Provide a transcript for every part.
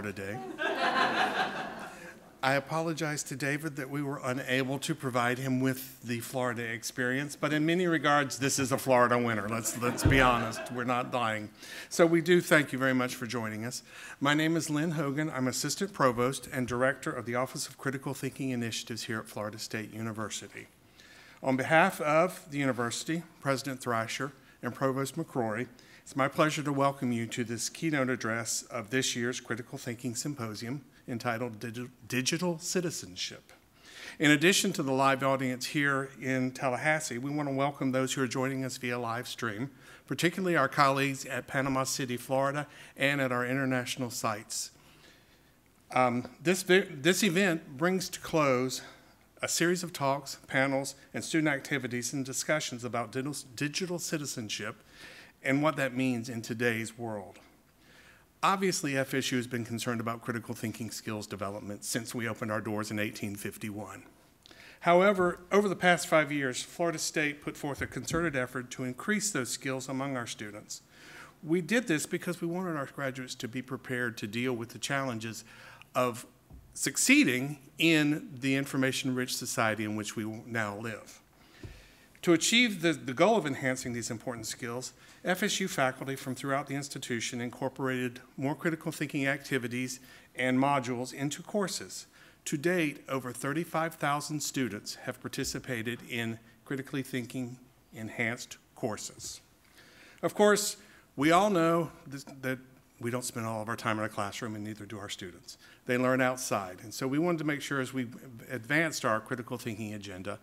today. I apologize to David that we were unable to provide him with the Florida experience, but in many regards, this is a Florida winter. Let's, let's be honest, we're not dying. So we do thank you very much for joining us. My name is Lynn Hogan. I'm Assistant Provost and Director of the Office of Critical Thinking Initiatives here at Florida State University. On behalf of the university, President Thrasher, and Provost McRorie, it's my pleasure to welcome you to this keynote address of this year's Critical Thinking Symposium entitled Digi Digital Citizenship. In addition to the live audience here in Tallahassee, we want to welcome those who are joining us via live stream, particularly our colleagues at Panama City, Florida, and at our international sites. Um, this, this event brings to close a series of talks, panels, and student activities and discussions about digital citizenship and what that means in today's world. Obviously, FSU has been concerned about critical thinking skills development since we opened our doors in 1851. However, over the past five years, Florida State put forth a concerted effort to increase those skills among our students. We did this because we wanted our graduates to be prepared to deal with the challenges of succeeding in the information-rich society in which we now live. To achieve the, the goal of enhancing these important skills, FSU faculty from throughout the institution incorporated more critical thinking activities and modules into courses. To date, over 35,000 students have participated in critically thinking enhanced courses. Of course, we all know that we don't spend all of our time in a classroom, and neither do our students. They learn outside. And so we wanted to make sure as we advanced our critical thinking agenda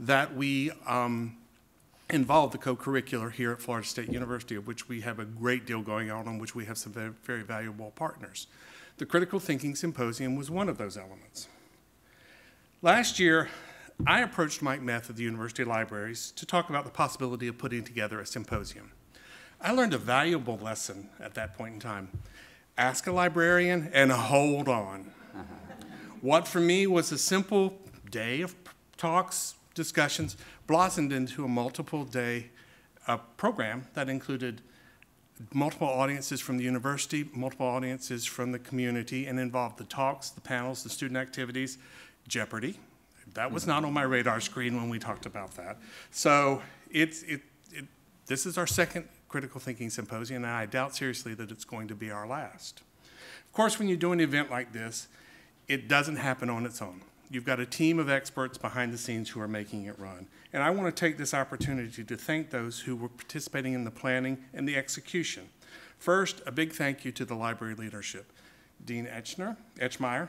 that we um, involve the co-curricular here at Florida State University, of which we have a great deal going on, on which we have some very, very valuable partners. The Critical Thinking Symposium was one of those elements. Last year, I approached Mike Meth of the University Libraries to talk about the possibility of putting together a symposium. I learned a valuable lesson at that point in time. Ask a librarian and hold on. Uh-huh. What for me was a simple day of talks, discussions blossomed into a multiple day uh, program that included multiple audiences from the university, multiple audiences from the community, and involved the talks, the panels, the student activities, Jeopardy. That was not on my radar screen when we talked about that. So it's, it, it, this is our second critical thinking symposium, and I doubt seriously that it's going to be our last. Of course, when you do an event like this, it doesn't happen on its own. You've got a team of experts behind the scenes who are making it run. And I want to take this opportunity to thank those who were participating in the planning and the execution. First, a big thank you to the library leadership, Dean Etchner, Etschmaier,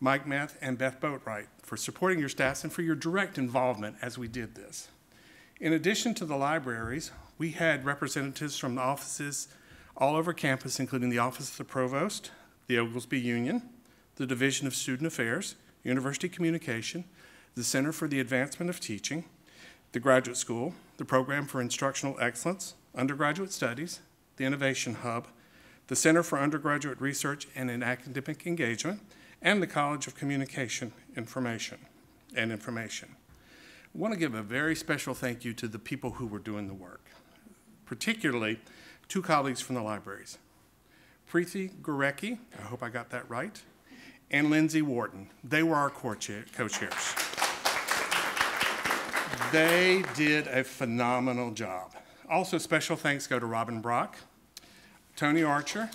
Mike Meth, and Beth Boatwright for supporting your staffs and for your direct involvement as we did this. In addition to the libraries, we had representatives from the offices all over campus, including the Office of the Provost, the Oglesby Union, the Division of Student Affairs, University Communication, the Center for the Advancement of Teaching, the Graduate School, the Program for Instructional Excellence, Undergraduate Studies, the Innovation Hub, the Center for Undergraduate Research and Academic Engagement, and the College of Communication Information and Information. I want to give a very special thank you to the people who were doing the work, particularly two colleagues from the libraries. Preeti Gorecki, I hope I got that right, and Lindsay Wharton. They were our co-chairs. They did a phenomenal job. Also, special thanks go to Robin Brock, Tony Archer,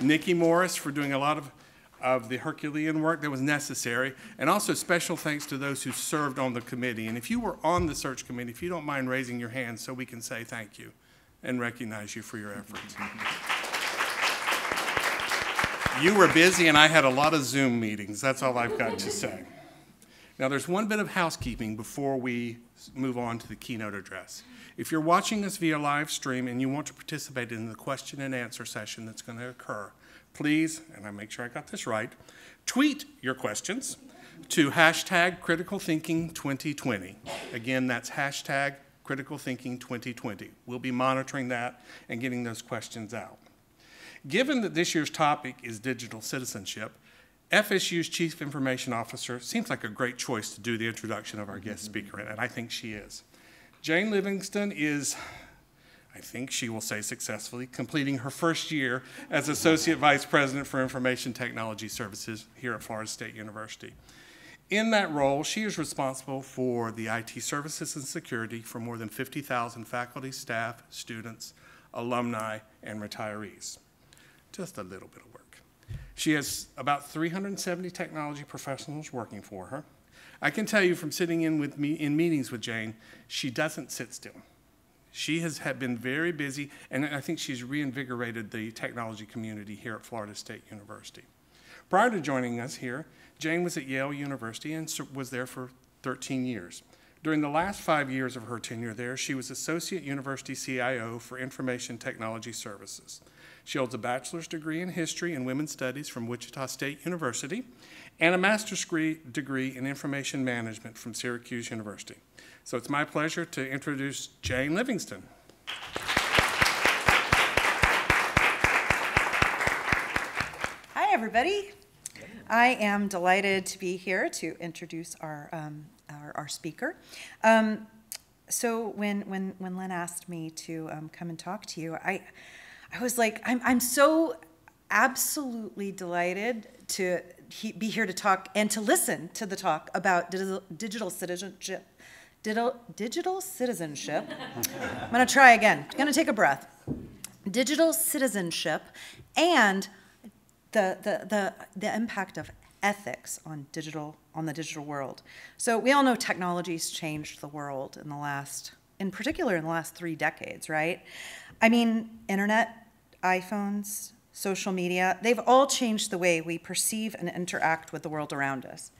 Nikki Morris for doing a lot of, of the Herculean work that was necessary, and also special thanks to those who served on the committee. And if you were on the search committee, if you don't mind raising your hand so we can say thank you and recognize you for your efforts. You were busy, and I had a lot of Zoom meetings. That's all I've got to say. Now, there's one bit of housekeeping before we move on to the keynote address. If you're watching this via live stream and you want to participate in the question and answer session that's going to occur, please, and I make sure I got this right, tweet your questions to hashtag critical thinking 2020. Again, that's hashtag critical thinking 2020. We'll be monitoring that and getting those questions out. Given that this year's topic is digital citizenship, FSU's Chief Information Officer seems like a great choice to do the introduction of our guest mm-hmm. speaker, and I think she is. Jane Livingston is I think she will say successfully, completing her first year as Associate Vice President for Information Technology Services here at Florida State University. In that role, she is responsible for the IT services and security for more than 50,000 faculty, staff, students, alumni, and retirees. Just a little bit of work. She has about 370 technology professionals working for her. I can tell you from sitting in with me in meetings with Jane, she doesn't sit still. She has been very busy, and I think she's reinvigorated the technology community here at Florida State University. Prior to joining us here, Jane was at Yale University and was there for 13 years. During the last five years of her tenure there, she was Associate University CIO for Information Technology Services. She holds a bachelor's degree in history and women's studies from Wichita State University and a master's degree in information management from Syracuse University. So it's my pleasure to introduce Jane Livingston. Hi, everybody. I am delighted to be here to introduce our, um, our, our, speaker. Um, so when, when, when Len asked me to um, come and talk to you, I, I was like, I'm, I'm so absolutely delighted to he, be here to talk and to listen to the talk about digital, digital citizenship. Digital, digital citizenship. I'm going to try again. I'm going to take a breath. Digital citizenship and the, the, the, the impact of ethics on digital on the digital world. So we all know technology's changed the world in the last, in particular in the last three decades, right? I mean, internet, iPhones, social media, they've all changed the way we perceive and interact with the world around us.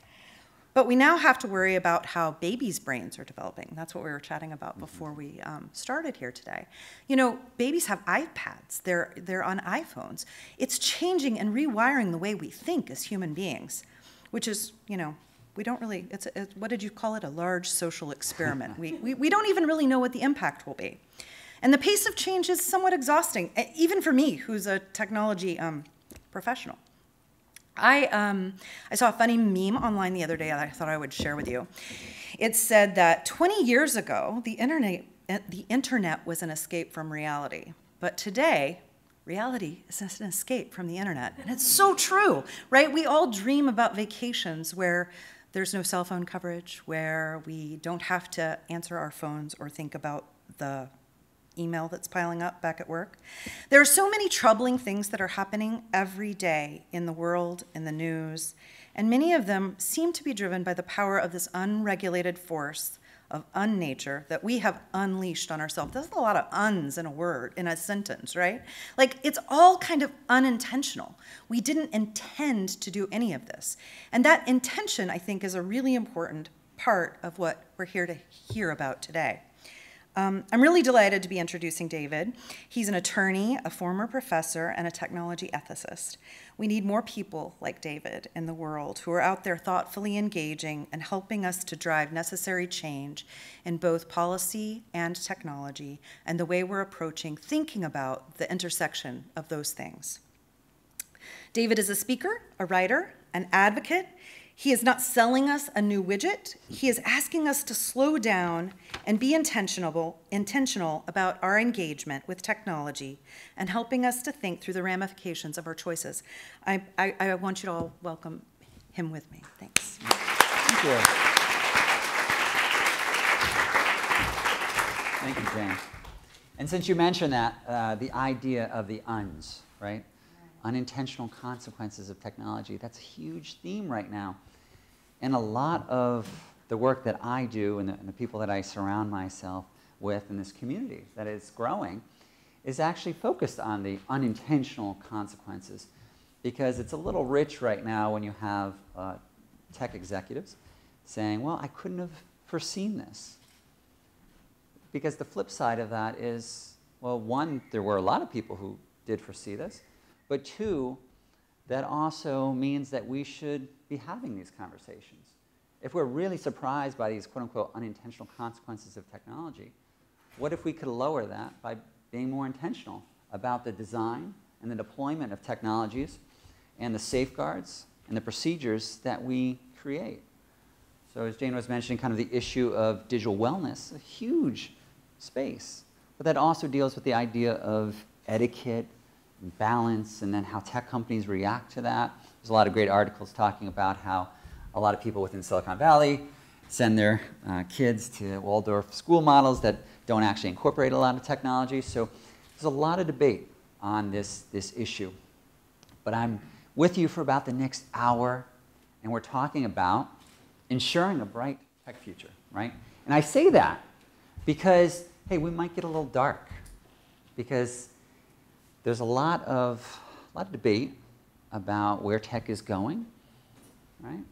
But we now have to worry about how babies' brains are developing. That's what we were chatting about before we um, started here today. You know, babies have iPads, they're, they're on iPhones. It's changing and rewiring the way we think as human beings, which is, you know, we don't really, it's, a, what did you call it? A large social experiment. we, we, we don't even really know what the impact will be. And the pace of change is somewhat exhausting, even for me, who's a technology um, professional. I, um, I saw a funny meme online the other day that I thought I would share with you. It said that 20 years ago, the internet, the internet was an escape from reality. But today, reality is an escape from the internet. And it's so true, right? We all dream about vacations where there's no cell phone coverage, where we don't have to answer our phones or think about the email that's piling up back at work. There are so many troubling things that are happening every day in the world, in the news, and many of them seem to be driven by the power of this unregulated force of unnature that we have unleashed on ourselves. There's a lot of uns in a word, in a sentence, right? Like it's all kind of unintentional. We didn't intend to do any of this. And that intention, I think, is a really important part of what we're here to hear about today. Um, I'm really delighted to be introducing David. He's an attorney, a former professor, and a technology ethicist. We need more people like David in the world who are out there thoughtfully engaging and helping us to drive necessary change in both policy and technology and the way we're approaching thinking about the intersection of those things. David is a speaker, a writer, an advocate, he is not selling us a new widget. He is asking us to slow down and be intentional, intentional about our engagement with technology and helping us to think through the ramifications of our choices. I, I, I want you to all welcome him with me. Thanks. Thank you. Thank you, Jane. And since you mentioned that, uh, the idea of the uns, right? Unintentional consequences of technology. That's a huge theme right now. And a lot of the work that I do and the, and the, people that I surround myself with in this community that is growing is actually focused on the unintentional consequences because it's a little rich right now when you have uh, tech executives saying, well, I couldn't have foreseen this. Because the flip side of that is, well, one, there were a lot of people who did foresee this. But two, that also means that we should be having these conversations. If we're really surprised by these quote unquote unintentional consequences of technology, what if we could lower that by being more intentional about the design and the deployment of technologies and the safeguards and the procedures that we create? So, as Jane was mentioning, kind of the issue of digital wellness, a huge space but that also deals with the idea of etiquette balance and then how tech companies react to that. There's a lot of great articles talking about how a lot of people within Silicon Valley send their uh, kids to Waldorf school models that don't actually incorporate a lot of technology. So there's a lot of debate on this, this issue. But I'm with you for about the next hour, and we're talking about ensuring a bright tech future, right? And I say that because, hey, we might get a little dark because there's a lot of, a lot of debate about where tech is going, right?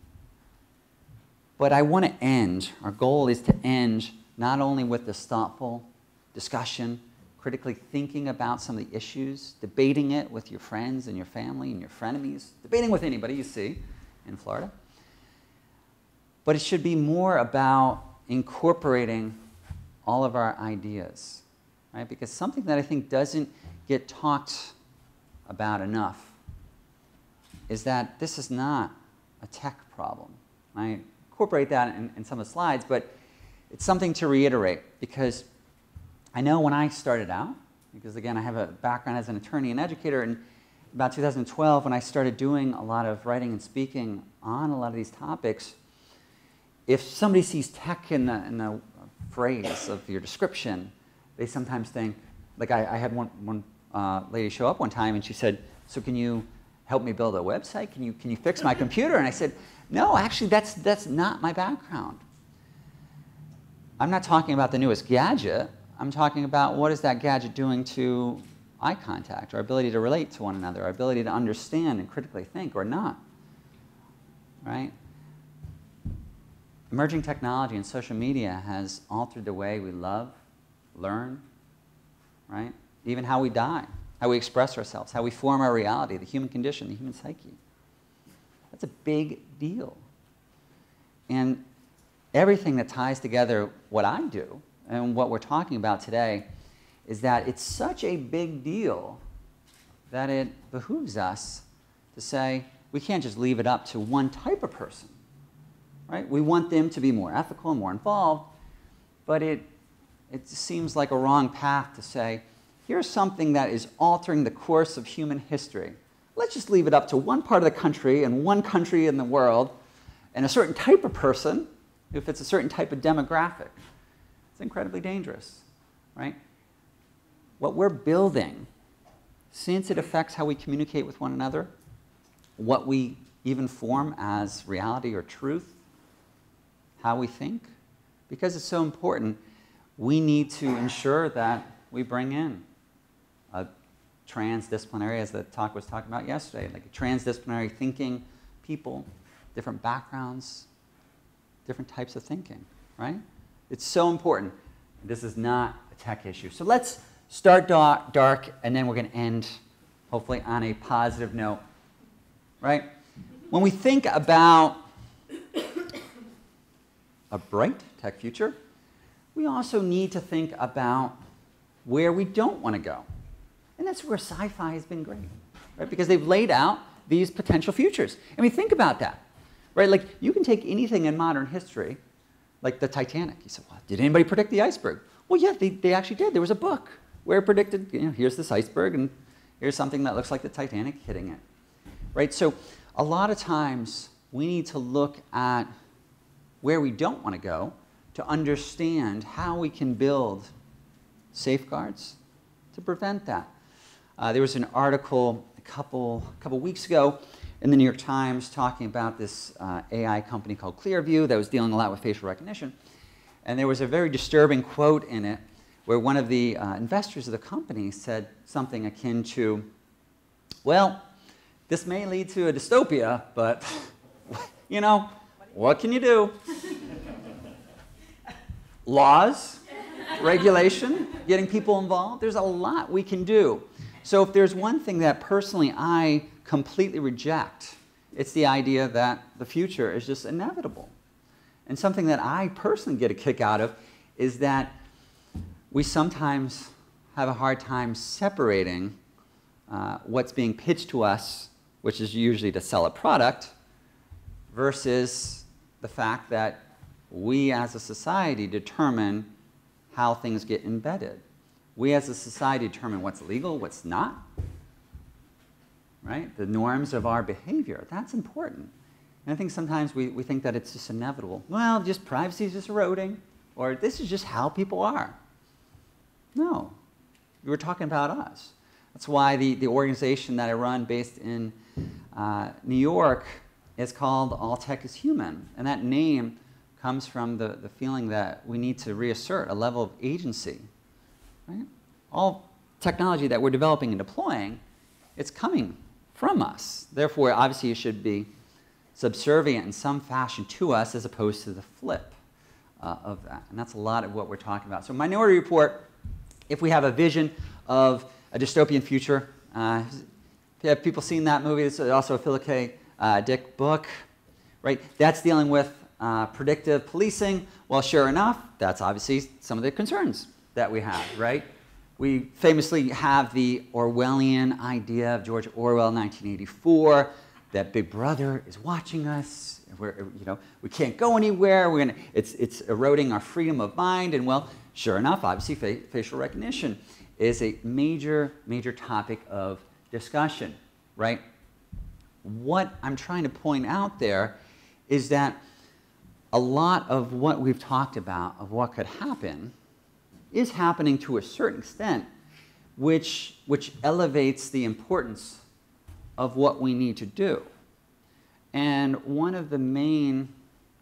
But I want to end, our goal is to end not only with this thoughtful discussion, critically thinking about some of the issues, debating it with your friends and your family and your frenemies, debating with anybody you see in Florida. But it should be more about incorporating all of our ideas, right? Because something that I think doesn't get talked about enough is that this is not a tech problem. I incorporate that in, in some of the slides, but it's something to reiterate because I know when I started out, because again, I have a background as an attorney and educator, and about 2012, when I started doing a lot of writing and speaking on a lot of these topics, if somebody sees tech in the, in the phrase of your description, they sometimes think, like I, I had one, one uh, lady show up one time and she said, so can you help me build a website? Can you, can you fix my computer? And I said, no, actually, that's, that's not my background. I'm not talking about the newest gadget. I'm talking about what is that gadget doing to eye contact, our ability to relate to one another, our ability to understand and critically think or not. Right? Emerging technology and social media has altered the way we love, learn, right? Even how we die, how we express ourselves, how we form our reality, the human condition, the human psyche. That's a big deal. And everything that ties together what I do and what we're talking about today is that it's such a big deal that it behooves us to say we can't just leave it up to one type of person right? We want them to be more ethical and more involved, but it, it seems like a wrong path to say, here's something that is altering the course of human history. Let's just leave it up to one part of the country and one country in the world and a certain type of person if it's a certain type of demographic. It's incredibly dangerous, right? What we're building, since it affects how we communicate with one another, what we even form as reality or truth, how we think, because it's so important, we need to ensure that we bring in transdisciplinary, as the talk was talking about yesterday, like transdisciplinary thinking, people, different backgrounds, different types of thinking, right? It's so important. This is not a tech issue. So let's start dark, and then we're going to end, hopefully, on a positive note, right? When we think about a bright tech future, we also need to think about where we don't want to go. And that's where sci fi has been great, right? Because they've laid out these potential futures. I mean, think about that, right? Like, you can take anything in modern history, like the Titanic. You said, well, did anybody predict the iceberg? Well, yeah, they, they actually did. There was a book where it predicted, you know, here's this iceberg, and here's something that looks like the Titanic hitting it, right? So, a lot of times, we need to look at where we don't want to go to understand how we can build safeguards to prevent that. Uh, there was an article a couple, couple weeks ago in the New York Times talking about this uh, AI company called Clearview that was dealing a lot with facial recognition. And there was a very disturbing quote in it where one of the uh, investors of the company said something akin to, Well, this may lead to a dystopia, but, you know, what can you do? Laws, regulation, getting people involved. There's a lot we can do. So, if there's one thing that personally I completely reject, it's the idea that the future is just inevitable. And something that I personally get a kick out of is that we sometimes have a hard time separating uh, what's being pitched to us, which is usually to sell a product, versus the fact that we as a society determine how things get embedded. We as a society determine what's legal, what's not, right? The norms of our behavior. That's important. And I think sometimes we, we think that it's just inevitable. Well, just privacy is just eroding, or this is just how people are. No, we're talking about us. That's why the, the organization that I run, based in uh, New York, is called All Tech is Human. And that name comes from the, the feeling that we need to reassert a level of agency. Right? All technology that we're developing and deploying, it's coming from us. Therefore, obviously, it should be subservient in some fashion to us as opposed to the flip uh, of that. And that's a lot of what we're talking about. So, Minority Report, if we have a vision of a dystopian future, uh, have people seen that movie? It's also a Philip K. Uh, Dick book, right? That's dealing with uh, predictive policing. Well, sure enough, that's obviously some of the concerns that we have, right? We famously have the Orwellian idea of George Orwell, 1984 that Big Brother is watching us. We're, you know, we can't go anywhere. We're gonna, it's, it's eroding our freedom of mind. And well, sure enough, obviously, fa facial recognition is a major, major topic of discussion, right? What I'm trying to point out there is that a lot of what we've talked about, of what could happen, is happening to a certain extent, which, which elevates the importance of what we need to do. And one of the main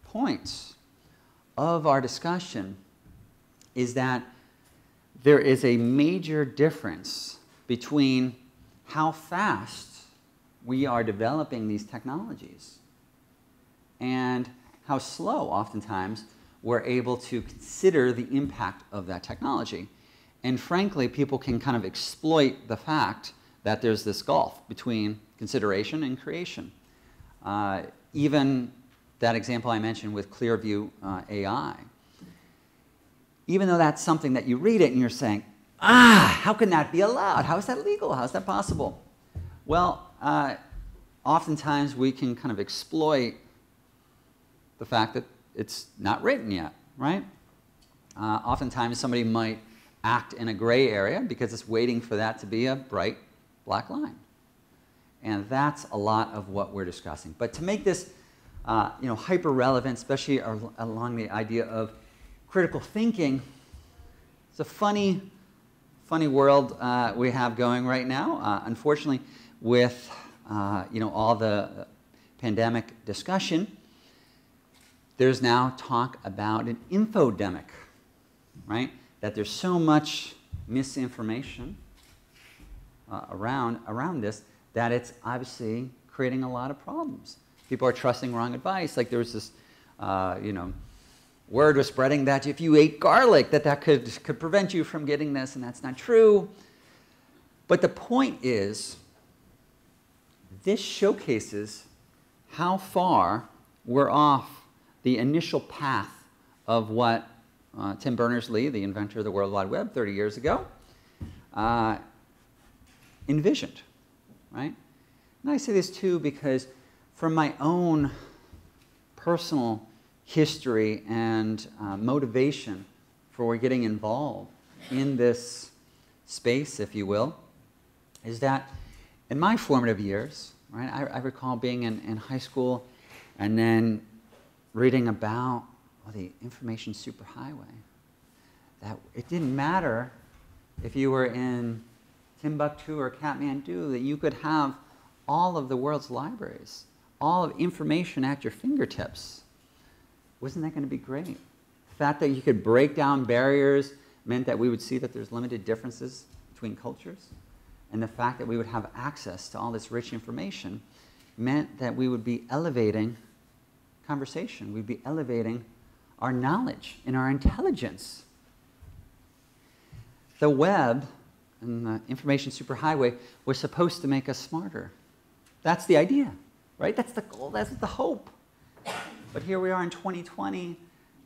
points of our discussion is that there is a major difference between how fast we are developing these technologies and how slow, oftentimes, we're able to consider the impact of that technology. And frankly, people can kind of exploit the fact that there's this gulf between consideration and creation. Uh, even that example I mentioned with Clearview uh, AI, even though that's something that you read it and you're saying, ah, how can that be allowed? How is that legal? How is that possible? Well, uh, oftentimes we can kind of exploit the fact that it's not written yet, right? Uh, oftentimes somebody might act in a gray area because it's waiting for that to be a bright black line. And that's a lot of what we're discussing. But to make this uh, you know, hyper relevant, especially along the idea of critical thinking, it's a funny, funny world uh, we have going right now. Uh, unfortunately, with uh, you know, all the pandemic discussion, there's now talk about an infodemic, right? That there's so much misinformation uh, around, around this that it's obviously creating a lot of problems. People are trusting wrong advice. Like there was this, uh, you know, word was spreading that if you ate garlic, that that could, could prevent you from getting this, and that's not true. But the point is, this showcases how far we're off the initial path of what uh, Tim Berners-Lee, the inventor of the World Wide Web 30 years ago, uh, envisioned, right? And I say this too because from my own personal history and uh, motivation for getting involved in this space, if you will, is that in my formative years, right, I, I recall being in, in high school and then reading about well, the information superhighway. That it didn't matter if you were in Timbuktu or Kathmandu, that you could have all of the world's libraries, all of information at your fingertips. Wasn't that going to be great? The fact that you could break down barriers meant that we would see that there's limited differences between cultures. And the fact that we would have access to all this rich information meant that we would be elevating conversation. We'd be elevating our knowledge and our intelligence. The web and the information superhighway was supposed to make us smarter. That's the idea, right? That's the goal, that's the hope. But here we are in 2020,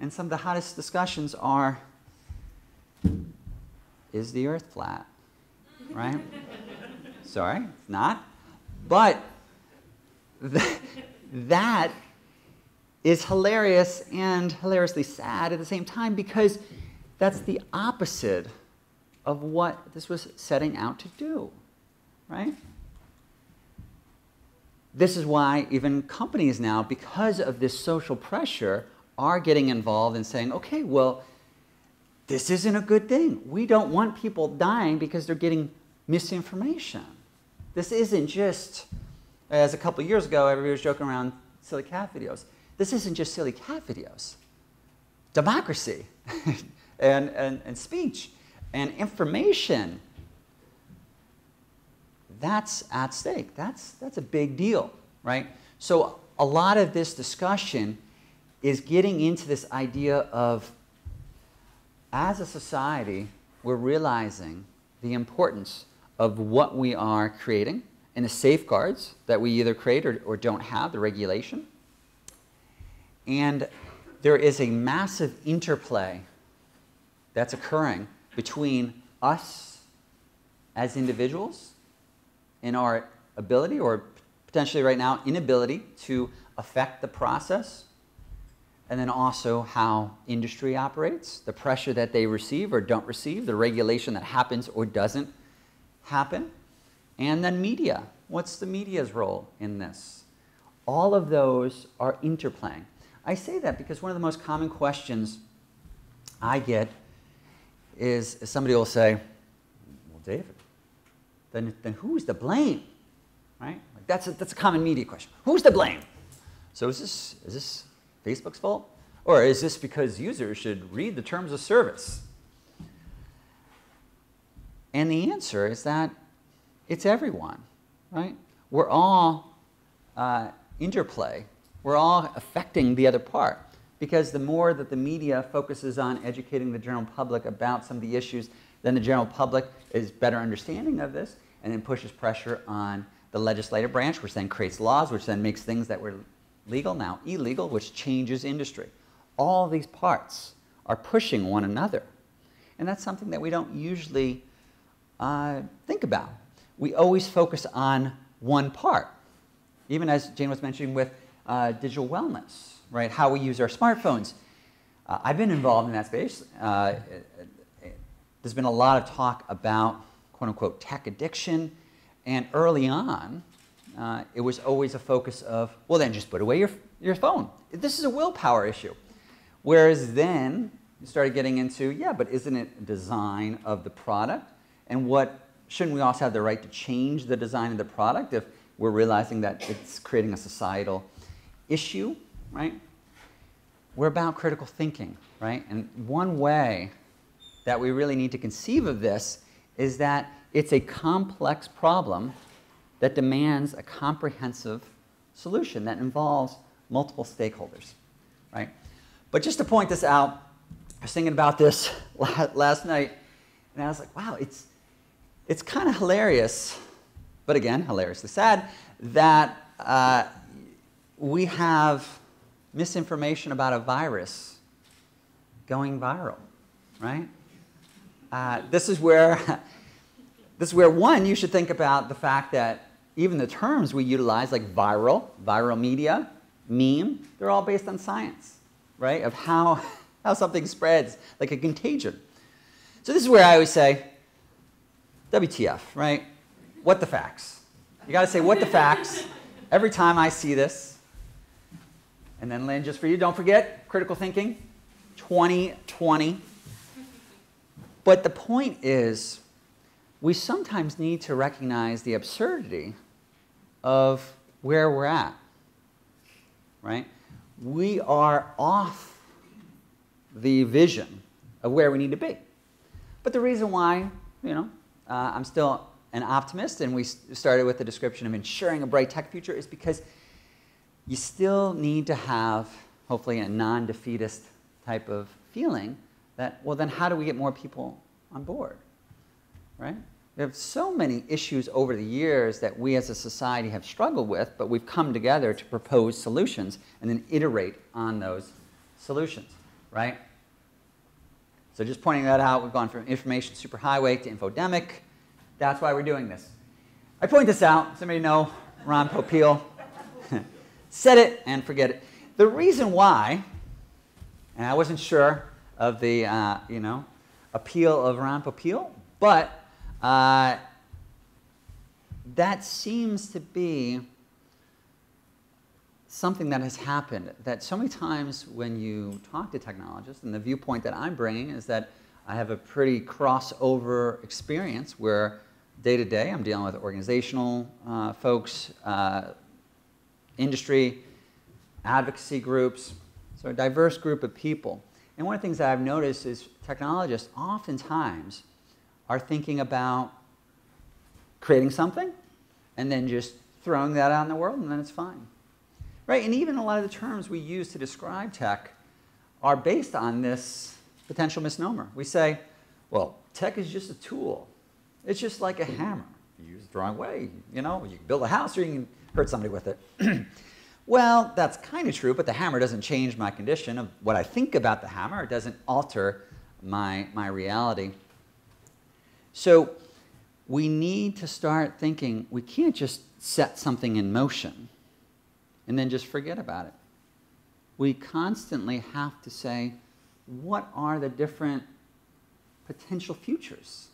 and some of the hottest discussions are is the earth flat? Right? Sorry, it's not. But th- that is hilarious and hilariously sad at the same time because that's the opposite of what this was setting out to do, right? This is why even companies now, because of this social pressure, are getting involved and saying, okay, well, this isn't a good thing. We don't want people dying because they're getting misinformation. This isn't just, as a couple years ago, everybody was joking around silly cat videos. This isn't just silly cat videos. Democracy and, and, and speech and information, that's at stake. That's, that's a big deal, right? So a lot of this discussion is getting into this idea of, as a society, we're realizing the importance of what we are creating and the safeguards that we either create or, or don't have, the regulation. And there is a massive interplay that's occurring between us as individuals and our ability, or potentially right now, inability to affect the process, and then also how industry operates, the pressure that they receive or don't receive, the regulation that happens or doesn't happen, and then media. What's the media's role in this? All of those are interplaying. I say that because one of the most common questions I get is somebody will say, well, David, then, then who's to blame? Right? Like that's, a, that's a common media question. Who's to blame? So is this, is this Facebook's fault? Or is this because users should read the terms of service? And the answer is that it's everyone, right? We're all uh, interplay. We're all affecting the other part. Because the more that the media focuses on educating the general public about some of the issues, then the general public is better understanding of this and then pushes pressure on the legislative branch, which then creates laws, which then makes things that were legal now illegal, which changes industry. All these parts are pushing one another. And that's something that we don't usually uh, think about. We always focus on one part. Even as Jane was mentioning with uh, digital wellness, right? How we use our smartphones. Uh, I've been involved in that space. Uh, there's been a lot of talk about quote unquote tech addiction. And early on, uh, it was always a focus of, well, then just put away your, your phone. This is a willpower issue. Whereas then you started getting into, yeah, but isn't it design of the product? And what shouldn't we also have the right to change the design of the product if we're realizing that it's creating a societal issue? right? We're about critical thinking, right? And one way that we really need to conceive of this is that it's a complex problem that demands a comprehensive solution that involves multiple stakeholders, right? But just to point this out, I was thinking about this last night, and I was like, wow, it's, it's kind of hilarious, but again, hilariously sad, that uh, we have misinformation about a virus going viral, right? Uh, this is where, this is where one, you should think about the fact that even the terms we utilize, like viral, viral media, meme, they're all based on science, right? Of how, how something spreads, like a contagion. So this is where I always say, WTF, right? What the facts? You got to say what the facts every time I see this and then Lynn, just for you, don't forget critical thinking 2020. But the point is, we sometimes need to recognize the absurdity of where we're at. Right? We are off the vision of where we need to be. But the reason why, you know, uh, I'm still an optimist and we started with the description of ensuring a bright tech future is because you still need to have, hopefully, a non defeatist type of feeling that, well, then how do we get more people on board? Right? We have so many issues over the years that we as a society have struggled with, but we've come together to propose solutions and then iterate on those solutions, right? So just pointing that out, we've gone from information superhighway to infodemic. That's why we're doing this. I point this out. Somebody know Ron Popeil? Set it and forget it. The reason why, and I wasn't sure of the, uh, you know, appeal of Ron Popeil, But uh, that seems to be something that has happened that so many times when you talk to technologists, and the viewpoint that I'm bringing is that I have a pretty crossover experience where day to day I'm dealing with organizational uh, folks, uh, industry, advocacy groups, so a diverse group of people. And one of the things that I've noticed is technologists oftentimes are thinking about creating something and then just throwing that out in the world and then it's fine. Right? And even a lot of the terms we use to describe tech are based on this potential misnomer. We say, well, tech is just a tool. It's just like a hammer. You use it the wrong way. You know, you can build a house or you can hurt somebody with it. well, that's kind of true, but the hammer doesn't change my condition of what I think about the hammer. It doesn't alter my, my reality. So we need to start thinking we can't just set something in motion and then just forget about it. We constantly have to say, what are the different potential futures?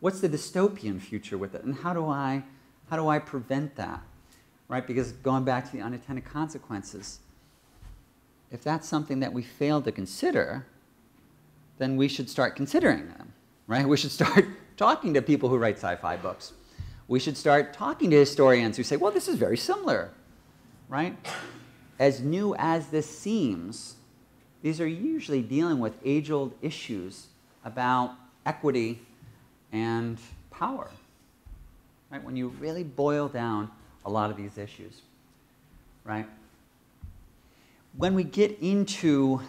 What's the dystopian future with it? And how do I, how do I prevent that? Right? Because going back to the unintended consequences, if that's something that we fail to consider, then we should start considering them. Right? We should start talking to people who write sci-fi books. We should start talking to historians who say, well, this is very similar right? As new as this seems, these are usually dealing with age old issues about equity and power, right? When you really boil down a lot of these issues, right? When we get into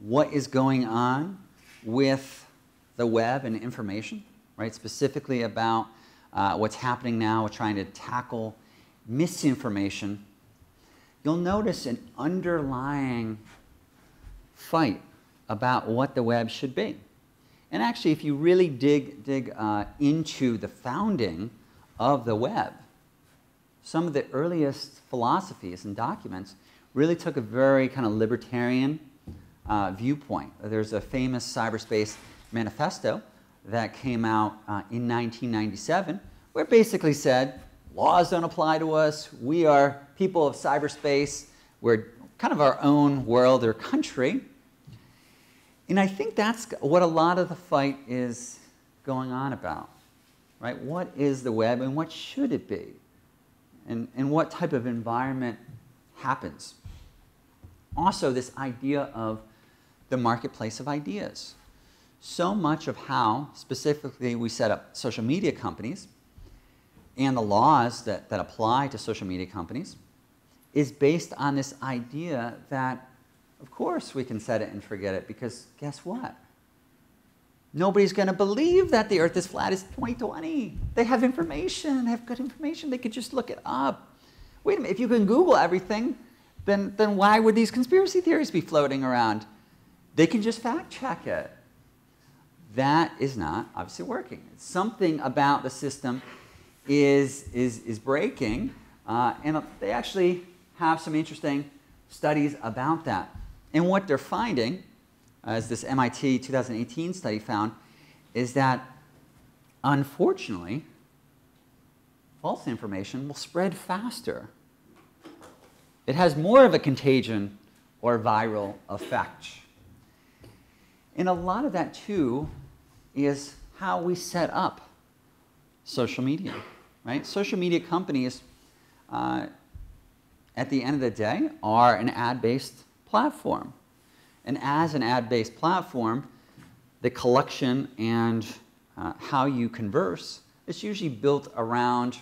what is going on with the web and information, right, specifically about uh, what's happening now, trying to tackle misinformation you'll notice an underlying fight about what the web should be. And actually, if you really dig, dig uh, into the founding of the web, some of the earliest philosophies and documents really took a very kind of libertarian uh, viewpoint. There's a famous cyberspace manifesto that came out uh, in 1997 where it basically said laws don't apply to us, we are people of cyberspace. We're kind of our own world or country. And I think that's what a lot of the fight is going on about, right? What is the web and what should it be? And, and what type of environment happens? Also, this idea of the marketplace of ideas. So much of how, specifically, we set up social media companies and the laws that, that apply to social media companies is based on this idea that, of course, we can set it and forget it because guess what? Nobody's going to believe that the earth is flat. It's 2020. They have information, they have good information. They could just look it up. Wait a minute, if you can Google everything, then, then why would these conspiracy theories be floating around? They can just fact check it. That is not obviously working. Something about the system is, is, is breaking, uh, and they actually have some interesting studies about that. And what they're finding, as this MIT 2018 study found, is that unfortunately, false information will spread faster. It has more of a contagion or viral effect. And a lot of that, too, is how we set up social media, right? Social media companies uh, at the end of the day, are an ad-based platform. And as an ad-based platform, the collection and uh, how you converse is usually built around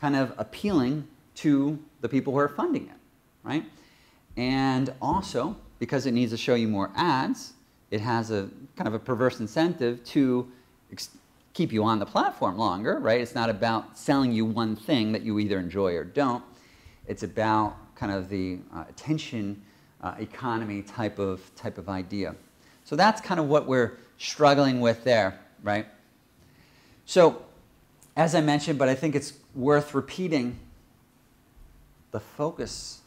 kind of appealing to the people who are funding it, right? And also, because it needs to show you more ads, it has a kind of a perverse incentive to keep you on the platform longer, right? It's not about selling you one thing that you either enjoy or don't. It's about kind of the uh, attention uh, economy type of, type of idea. So that's kind of what we're struggling with there, right? So, as I mentioned, but I think it's worth repeating, the focus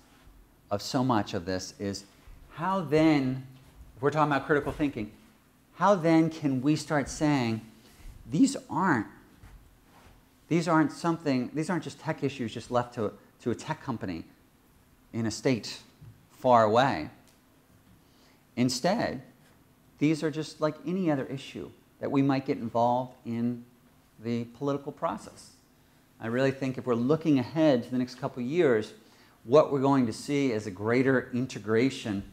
of so much of this is how then, if we're talking about critical thinking, how then can we start saying these aren't these aren't something these aren't just tech issues just left to, to a tech company in a state far away. Instead, these are just like any other issue that we might get involved in the political process. I really think if we're looking ahead to the next couple years, what we're going to see is a greater integration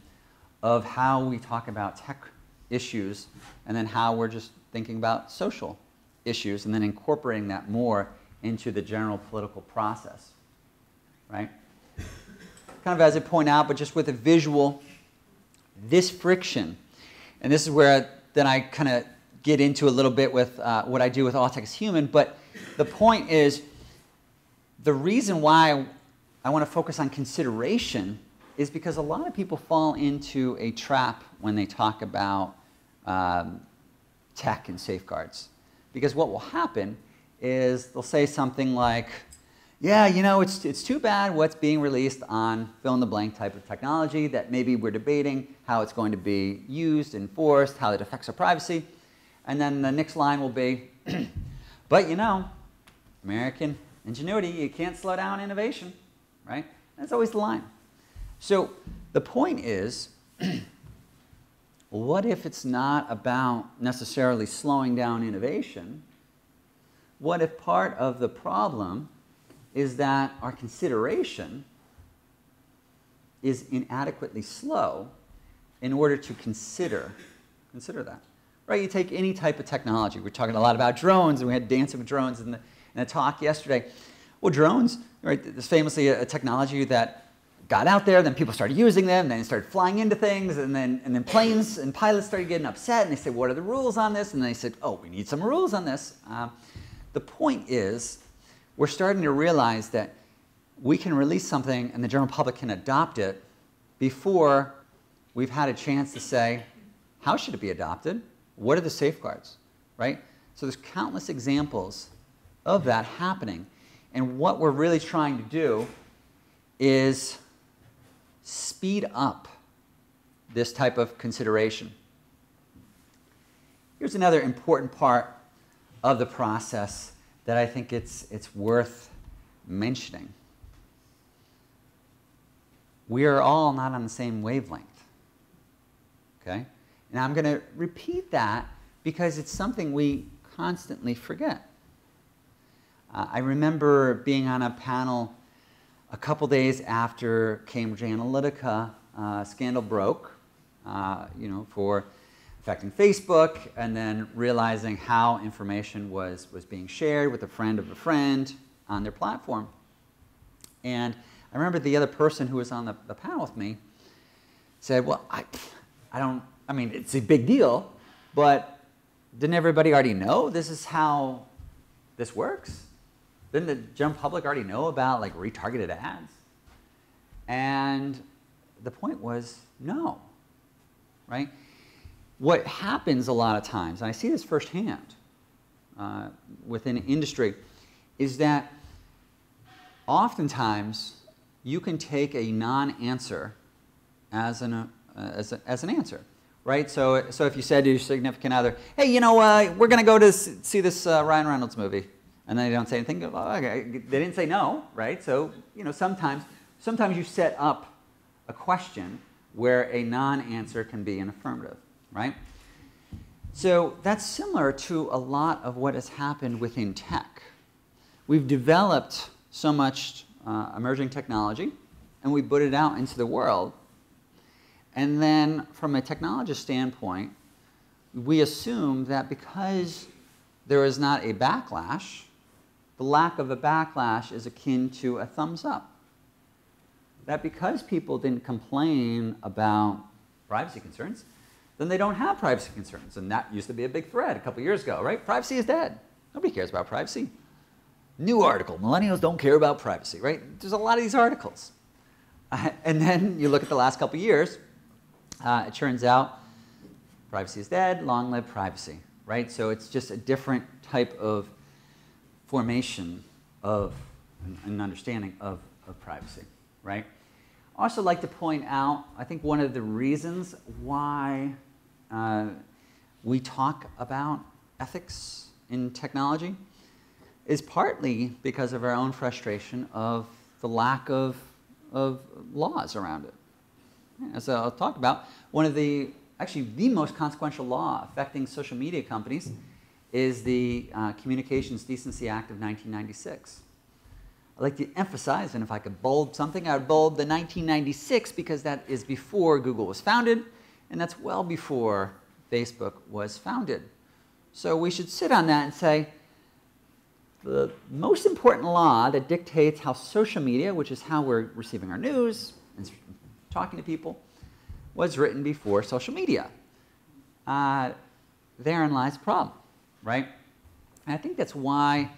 of how we talk about tech issues and then how we're just thinking about social issues and then incorporating that more into the general political process. Right? Kind of as I point out, but just with a visual, this friction, and this is where then I kind of get into a little bit with uh, what I do with All Tech Human, but the point is the reason why I want to focus on consideration is because a lot of people fall into a trap when they talk about um, tech and safeguards. Because what will happen is they'll say something like, yeah, you know, it's, it's too bad what's being released on fill in the blank type of technology that maybe we're debating how it's going to be used, enforced, how it affects our privacy. And then the next line will be, but you know, American ingenuity, you can't slow down innovation, right? That's always the line. So the point is, what if it's not about necessarily slowing down innovation? What if part of the problem is that our consideration is inadequately slow in order to consider consider that right you take any type of technology we're talking a lot about drones and we had dancing with drones in, the, in a talk yesterday well drones right there's famously a, a technology that got out there, then people started using them, then started flying into things, and then, and then planes and pilots started getting upset, and they said, what are the rules on this? And they said, oh, we need some rules on this. Uh, the point is, we're starting to realize that we can release something and the general public can adopt it before we've had a chance to say, how should it be adopted? What are the safeguards, right? So there's countless examples of that happening. And what we're really trying to do is speed up this type of consideration. Here's another important part of the process that I think it's, it's worth mentioning. We are all not on the same wavelength. Okay? And I'm going to repeat that because it's something we constantly forget. Uh, I remember being on a panel a couple days after Cambridge Analytica uh, scandal broke, uh, you know, for affecting Facebook, and then realizing how information was, was being shared with a friend of a friend on their platform. And I remember the other person who was on the, the panel with me said, well, I, I don't, I mean, it's a big deal, but didn't everybody already know this is how this works? Didn't the general public already know about like retargeted ads? And the point was no, right? What happens a lot of times, and I see this firsthand uh, within industry, is that oftentimes you can take a non-answer as an, uh, as, as an answer right? So, so if you said to your significant other, hey, you know, uh, we're going to go to see this uh, Ryan Reynolds movie and then they don't say anything. Oh, okay. They didn't say no, right? So you know, sometimes sometimes you set up a question where a non-answer can be an affirmative, right? So that's similar to a lot of what has happened within tech. We've developed so much uh, emerging technology, and we put it out into the world. And then, from a technologist standpoint, we assume that because there is not a backlash the lack of a backlash is akin to a thumbs up. That because people didn't complain about privacy concerns, then they don't have privacy concerns. And that used to be a big threat a couple years ago, right? Privacy is dead. Nobody cares about privacy. New article, millennials don't care about privacy, right? There's a lot of these articles. And then you look at the last couple years, uh, it turns out privacy is dead, long live privacy, right? So it's just a different type of formation of an understanding of, of privacy, right? I also like to point out, I think one of the reasons why uh, we talk about ethics in technology is partly because of our own frustration of the lack of, of laws around it. As I'll talk about, one of the, actually the most consequential law affecting social media companies is the uh, Communications Decency Act of 1996. I'd like to emphasize, and if I could bold something, I would bold the 1996 because that is before Google was founded, and that's well before Facebook was founded. So we should sit on that and say, the most important law that dictates how social media, which is how we're receiving our news and talking to people, was written before social media. Uh, therein lies the problem, right? And I think that's why,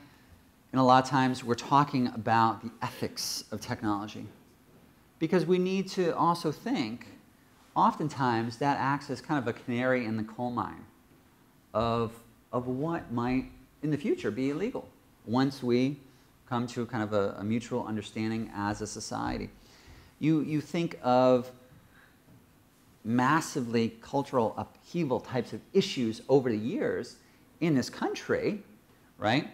in a lot of times, we're talking about the ethics of technology. Because we need to also think, oftentimes, that acts as kind of a canary in the coal mine of, of what might, in the future, be illegal once we come to kind of a, a mutual understanding as a society. You, you think of massively cultural upheaval types of issues over the years in this country, right?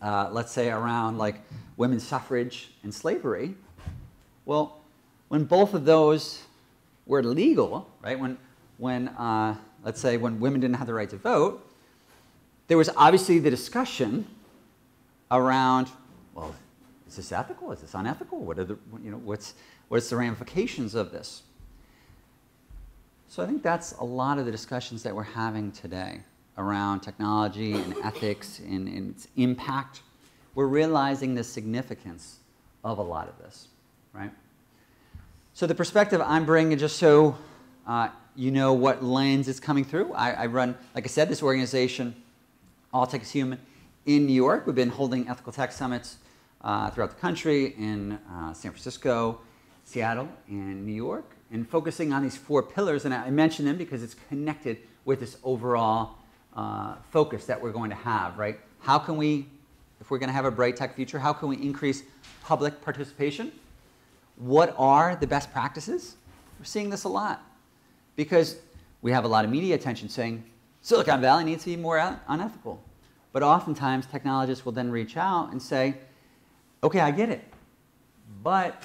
Uh, let's say around like women's suffrage and slavery. Well, when both of those were legal, right? When, when uh, let's say when women didn't have the right to vote, there was obviously the discussion around, well, is this ethical? Is this unethical? What are the, you know, what's, what's the ramifications of this? So I think that's a lot of the discussions that we're having today around technology and ethics and, and its impact. We're realizing the significance of a lot of this, right? So the perspective I'm bringing, just so uh, you know what lens is coming through, I, I run, like I said, this organization, All Tech is Human, in New York. We've been holding ethical tech summits uh, throughout the country in uh, San Francisco, Seattle, and New York, and focusing on these four pillars. And I mention them because it's connected with this overall uh, focus that we're going to have, right? How can we, if we're going to have a bright tech future, how can we increase public participation? What are the best practices? We're seeing this a lot because we have a lot of media attention saying Silicon Valley needs to be more unethical. But oftentimes, technologists will then reach out and say, okay, I get it, but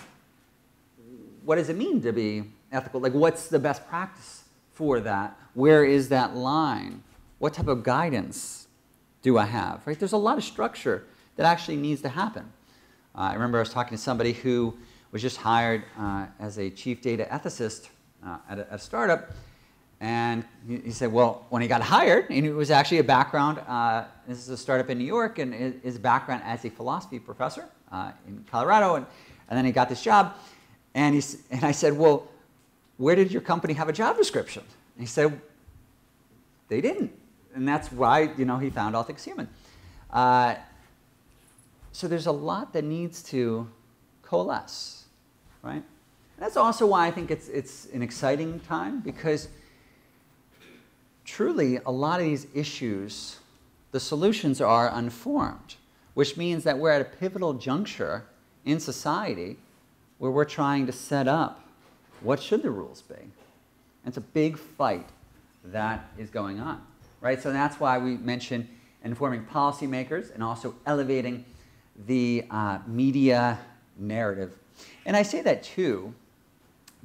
what does it mean to be ethical? Like, what's the best practice for that? Where is that line? What type of guidance do I have? Right? There's a lot of structure that actually needs to happen. Uh, I remember I was talking to somebody who was just hired uh, as a chief data ethicist uh, at, a, at, a, startup, and he, he, said, well, when he got hired, and it was actually a background, uh, this is a startup in New York, and his background as a philosophy professor uh, in Colorado, and, and then he got this job. And, he, and I said, well, where did your company have a job description? And he said, they didn't. And that's why, you know, he found All Tech is Human. Uh, so there's a lot that needs to coalesce, right? That's also why I think it's, it's an exciting time because truly, a lot of these issues, the solutions are unformed, which means that we're at a pivotal juncture in society where we're trying to set up what should the rules be. And it's a big fight that is going on, right? So that's why we mention informing policymakers and also elevating the uh, media narrative. And I say that too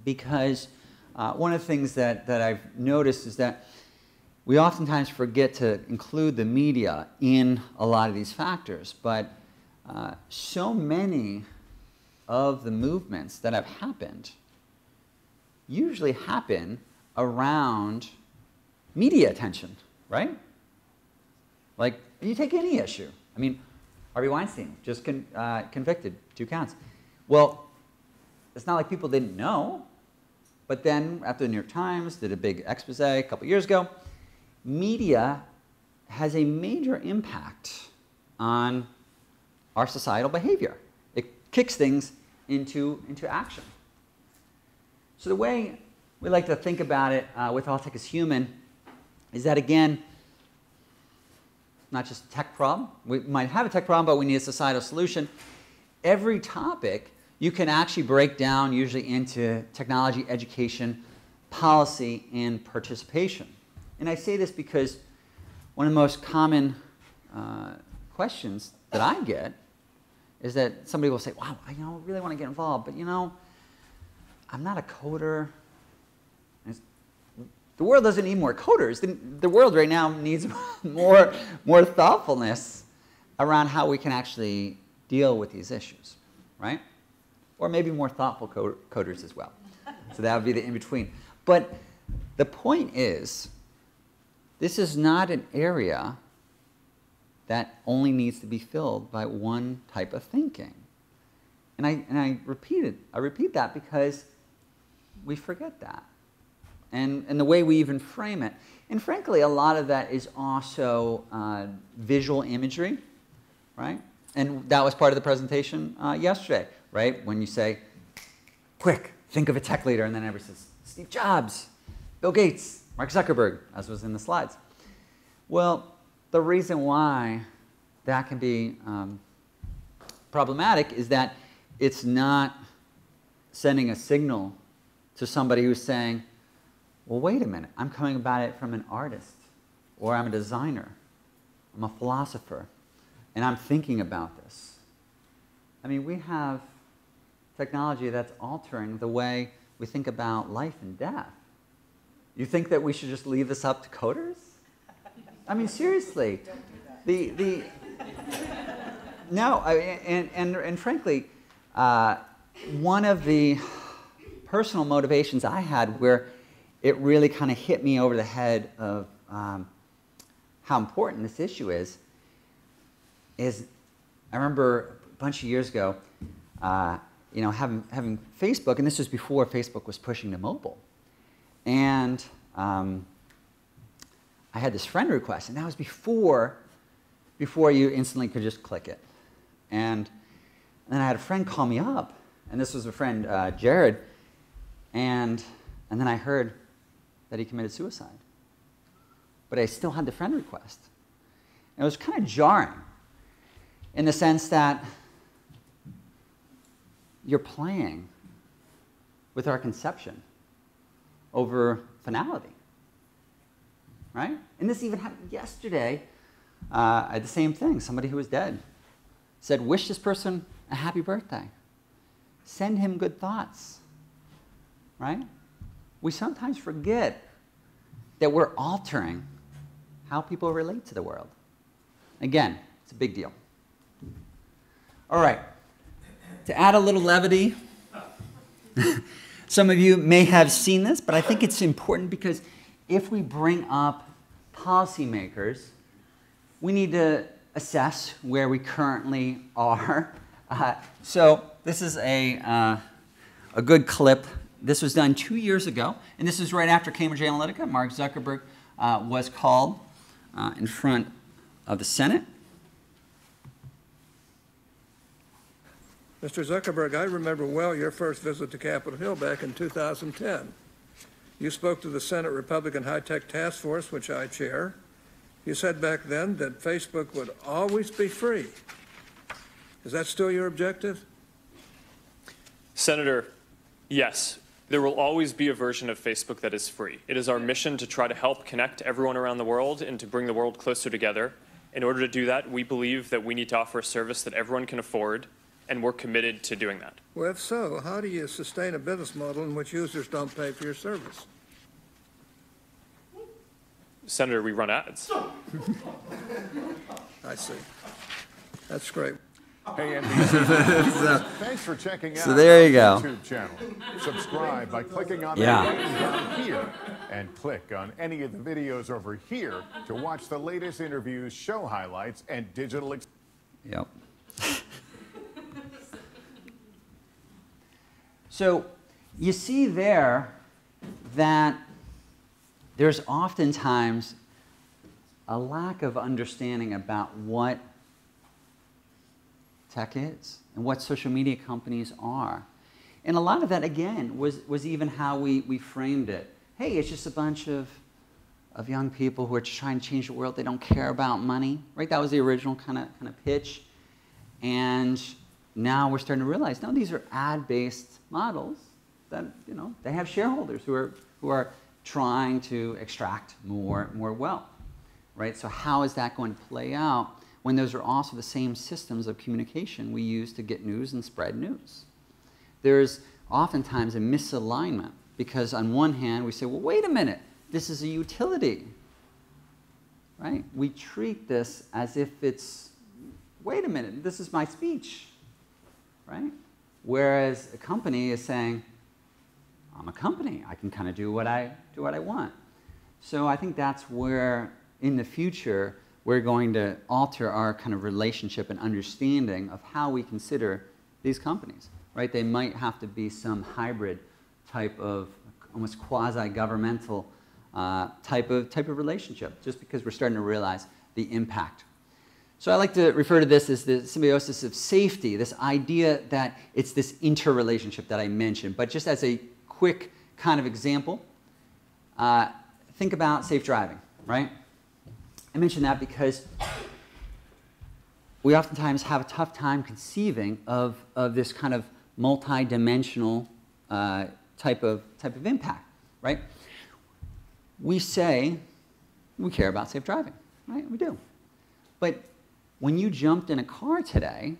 because uh, one of the things that, that I've noticed is that we oftentimes forget to include the media in a lot of these factors, but uh, so many of the movements that have happened usually happen around media attention, right? Like, you take any issue. I mean, Harvey Weinstein, just con uh, convicted, two counts. Well, it's not like people didn't know, but then after the New York Times did a big expose a couple years ago, media has a major impact on our societal behavior. It kicks things into, into action. So the way we like to think about it uh, with All Tech is Human is that, again, not just a tech problem. We might have a tech problem, but we need a societal solution. Every topic you can actually break down usually into technology, education, policy, and participation. And I say this because one of the most common uh, questions that I get is that somebody will say, "Wow, I you know really want to get involved, but you know, I'm not a coder." The world doesn't need more coders. The, the world right now needs more more thoughtfulness around how we can actually deal with these issues, right? Or maybe more thoughtful coders as well. So that would be the in between. But the point is, this is not an area that only needs to be filled by one type of thinking. And I, and I repeat it, I repeat that because we forget that. And, and the way we even frame it. And frankly, a lot of that is also uh, visual imagery, right? And that was part of the presentation uh, yesterday, right? When you say, quick, think of a tech leader, and then everybody says, Steve Jobs, Bill Gates, Mark Zuckerberg, as was in the slides. Well, the reason why that can be um, problematic is that it's not sending a signal to somebody who's saying, well, wait a minute, I'm coming about it from an artist, or I'm a designer, I'm a philosopher, and I'm thinking about this. I mean, we have technology that's altering the way we think about life and death. You think that we should just leave this up to coders? I mean, seriously. The, the, no, I, and, and, and frankly, uh, one of the personal motivations I had where it really kind of hit me over the head of um, how important this issue is, is I remember a bunch of years ago, uh, you know, having, having Facebook, and this was before Facebook was pushing to mobile. And um, I had this friend request, and that was before, before you instantly could just click it. And then I had a friend call me up, and this was a friend, uh, Jared, and, and then I heard that he committed suicide. But I still had the friend request. And it was kind of jarring in the sense that you're playing with our conception over finality. Right? And this even happened yesterday. Uh, I had the same thing. Somebody who was dead said, Wish this person a happy birthday. Send him good thoughts. Right? We sometimes forget that we're altering how people relate to the world. Again, it's a big deal. All right. To add a little levity, some of you may have seen this, but I think it's important because if we bring up policymakers, we need to assess where we currently are. Uh, so this is a, uh, a good clip. This was done two years ago, and this is right after Cambridge Analytica. Mark Zuckerberg uh, was called uh, in front of the Senate. Mr. Zuckerberg, I remember well your first visit to Capitol Hill back in 2010. You spoke to the Senate Republican High Tech Task Force, which I chair. You said back then that Facebook would always be free. Is that still your objective? Senator, yes, there will always be a version of Facebook that is free. It is our mission to try to help connect everyone around the world and to bring the world closer together. In order to do that, we believe that we need to offer a service that everyone can afford, and we're committed to doing that. Well, if so, how do you sustain a business model in which users don't pay for your service? Senator, we run ads. I see. That's great. Hey, NBC. Thanks for checking out So there you our go. YouTube channel. Subscribe by clicking on Yeah. the button down here and click on any of the videos over here to watch the latest interviews, show highlights, and digital. Ex- Yep. so you see there that there's oftentimes a lack of understanding about what tech is and what social media companies are. And a lot of that, again, was, was even how we, we framed it. Hey, it's just a bunch of, of young people who are trying to change the world. They don't care about money, right? That was the original kind of, kind of pitch. And now we're starting to realize, no, these are ad-based models that, you know, they have shareholders who are, who are trying to extract more, more wealth, right? So how is that going to play out? when those are also the same systems of communication we use to get news and spread news. There's oftentimes a misalignment because on one hand we say, well, wait a minute, this is a utility, right? We treat this as if it's, wait a minute, this is my speech, right? Whereas a company is saying, I'm a company, I can kind of do what I do what I want. So I think that's where in the future we're going to alter our kind of relationship and understanding of how we consider these companies, right? They might have to be some hybrid type of almost quasi-governmental uh, type, of, type of relationship, just because we're starting to realize the impact. So I like to refer to this as the symbiosis of safety, this idea that it's this interrelationship that I mentioned. But just as a quick kind of example, uh, think about safe driving, right? I mention that because we oftentimes have a tough time conceiving of, of this kind of multi-dimensional uh, type, of, type of impact, right? We say we care about safe driving, right? We do. But when you jumped in a car today,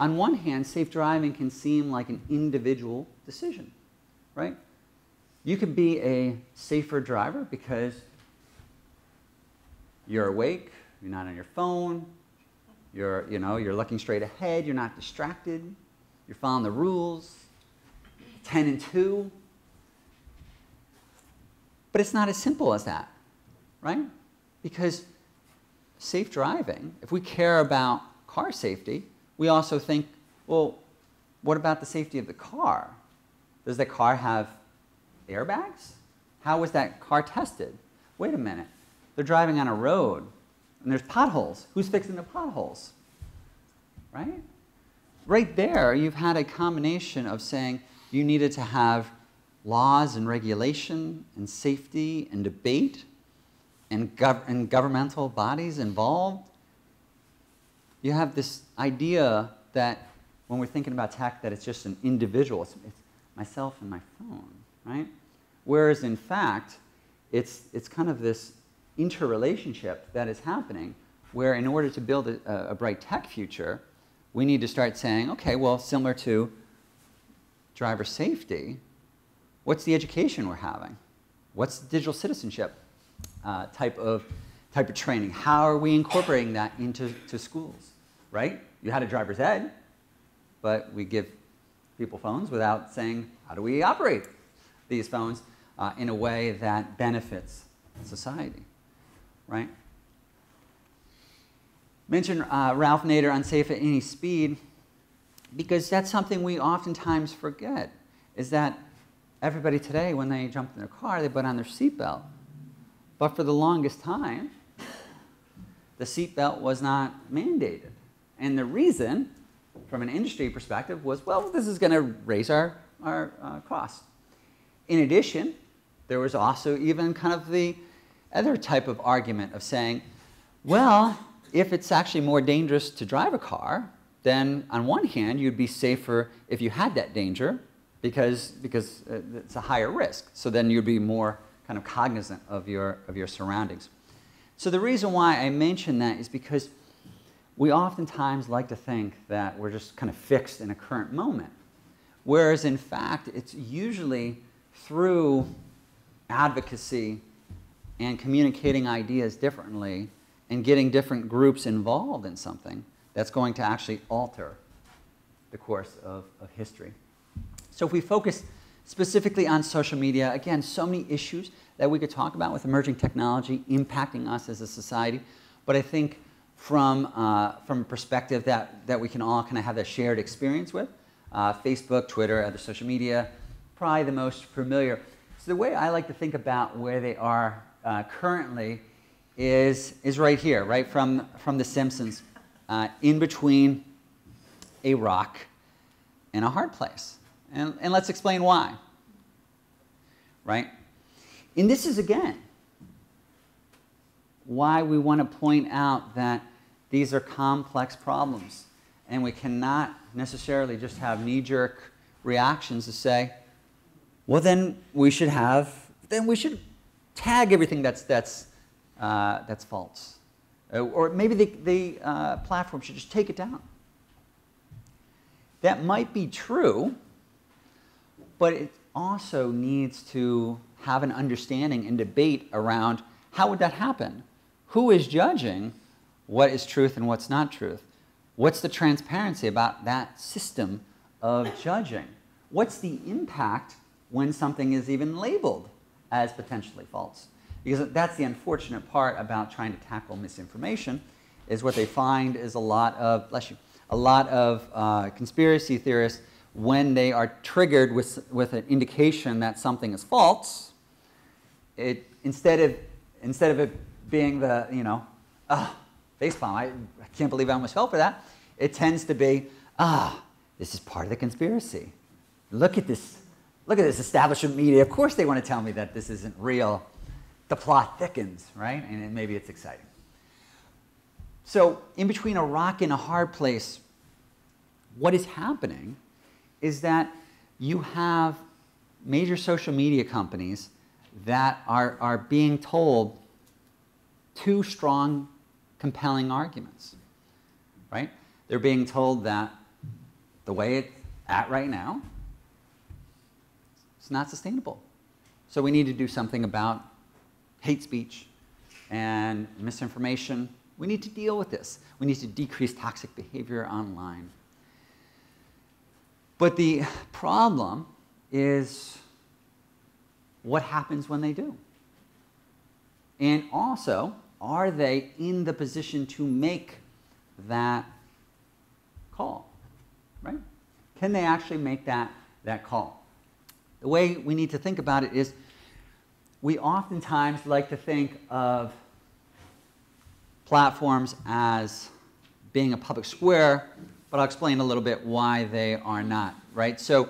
on one hand, safe driving can seem like an individual decision, right? You could be a safer driver because you're awake, you're not on your phone, you're, you know, you're looking straight ahead, you're not distracted, you're following the rules, 10 and 2. But it's not as simple as that, right? Because safe driving, if we care about car safety, we also think, well, what about the safety of the car? Does the car have airbags? How was that car tested? Wait a minute. They're driving on a road and there's potholes. Who's fixing the potholes? Right? Right there, you've had a combination of saying you needed to have laws and regulation and safety and debate and, gov and governmental bodies involved. You have this idea that when we're thinking about tech, that it's just an individual. It's, it's myself and my phone, right? Whereas in fact, it's, it's kind of this interrelationship that is happening where in order to build a, a bright tech future, we need to start saying, okay, well, similar to driver safety, what's the education we're having? What's digital citizenship uh, type, of, type of training? How are we incorporating that into to schools, right? You had a driver's ed, but we give people phones without saying, how do we operate these phones uh, in a way that benefits society, right? Mention uh, Ralph Nader, Unsafe at Any Speed, because that's something we oftentimes forget, is that everybody today, when they jump in their car, they put on their seatbelt. But for the longest time, the seatbelt was not mandated. And the reason, from an industry perspective, was, well, this is going to raise our, our uh, costs. In addition, there was also even kind of the other type of argument of saying, well, if it's actually more dangerous to drive a car, then on one hand, you'd be safer if you had that danger because, because uh, it's a higher risk. So then you'd be more kind of cognizant of your, of your surroundings. So the reason why I mention that is because we oftentimes like to think that we're just kind of fixed in a current moment. Whereas in fact, it's usually through advocacy and communicating ideas differently and getting different groups involved in something that's going to actually alter the course of, of history. So if we focus specifically on social media, again, so many issues that we could talk about with emerging technology impacting us as a society, but I think from, uh, from a perspective that, that we can all kind of have a shared experience with, uh, Facebook, Twitter, other social media, probably the most familiar. So the way I like to think about where they are uh, currently is, is right here, right from, from The Simpsons, uh, in between a rock and a hard place. And, and let's explain why. Right? And this is, again, why we want to point out that these are complex problems. And we cannot necessarily just have knee jerk reactions to say, well, then we should have, then we should tag everything that's, that's, uh, that's false. Uh, or maybe the, the uh, platform should just take it down. That might be true, but it also needs to have an understanding and debate around how would that happen? Who is judging what is truth and what's not truth? What's the transparency about that system of judging? What's the impact when something is even labeled as potentially false? Because that's the unfortunate part about trying to tackle misinformation is what they find is a lot of, bless you, a lot of uh, conspiracy theorists when they are triggered with, with an indication that something is false, it, instead, of, instead of it being the, you know, ah, facepalm, I, I can't believe I almost fell for that, it tends to be, ah, this is part of the conspiracy. Look at this, look at this establishment media. Of course they want to tell me that this isn't real. The plot thickens, right? And maybe it's exciting. So, in between a rock and a hard place, what is happening is that you have major social media companies that are, are being told two strong, compelling arguments, right? They're being told that the way it's at right now, it's not sustainable. So we need to do something about hate speech and misinformation. We need to deal with this. We need to decrease toxic behavior online. But the problem is what happens when they do? And also, are they in the position to make that call? Right? Can they actually make that, that call? The way we need to think about it is we oftentimes like to think of platforms as being a public square but I'll explain a little bit why they are not, right? So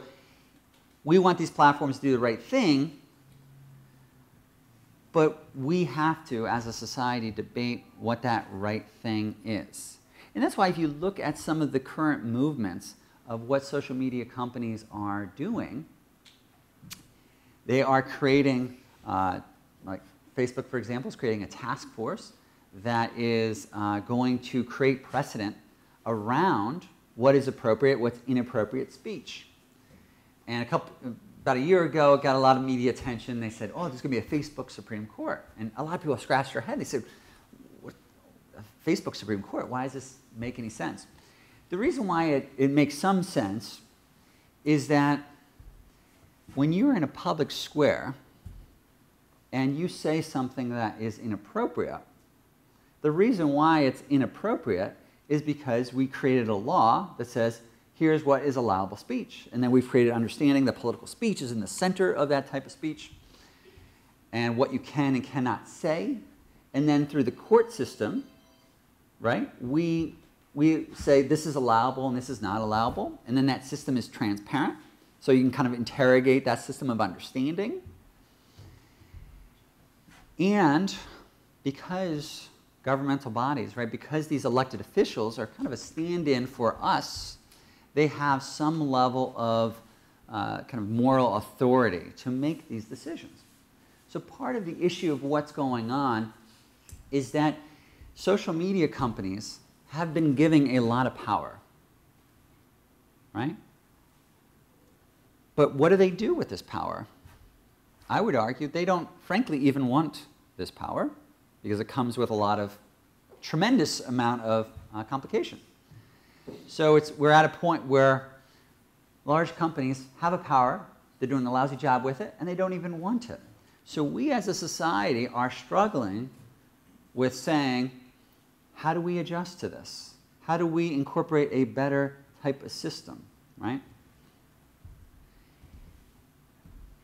we want these platforms to do the right thing, but we have to, as a society, debate what that right thing is. And that's why if you look at some of the current movements of what social media companies are doing, they are creating, uh, like Facebook, for example, is creating a task force that is uh, going to create precedent around what is appropriate, what's inappropriate speech. And a couple, about a year ago, it got a lot of media attention. They said, oh, there's going to be a Facebook Supreme Court. And a lot of people scratched their head. They said, Facebook Supreme Court? Why does this make any sense? The reason why it, it makes some sense is that when you're in a public square and you say something that is inappropriate, the reason why it's inappropriate is because we created a law that says, here's what is allowable speech. And then we've created understanding that political speech is in the center of that type of speech and what you can and cannot say. And then through the court system, right, we, we say this is allowable and this is not allowable. And then that system is transparent. So you can kind of interrogate that system of understanding. And because governmental bodies, right? Because these elected officials are kind of a stand in for us, they have some level of uh, kind of moral authority to make these decisions. So, part of the issue of what's going on is that social media companies have been giving a lot of power, right? But what do they do with this power? I would argue they don't, frankly, even want this power because it comes with a lot of tremendous amount of uh, complication. So it's, we're at a point where large companies have a power, they're doing a lousy job with it, and they don't even want it. So we as a society are struggling with saying, how do we adjust to this? How do we incorporate a better type of system, right?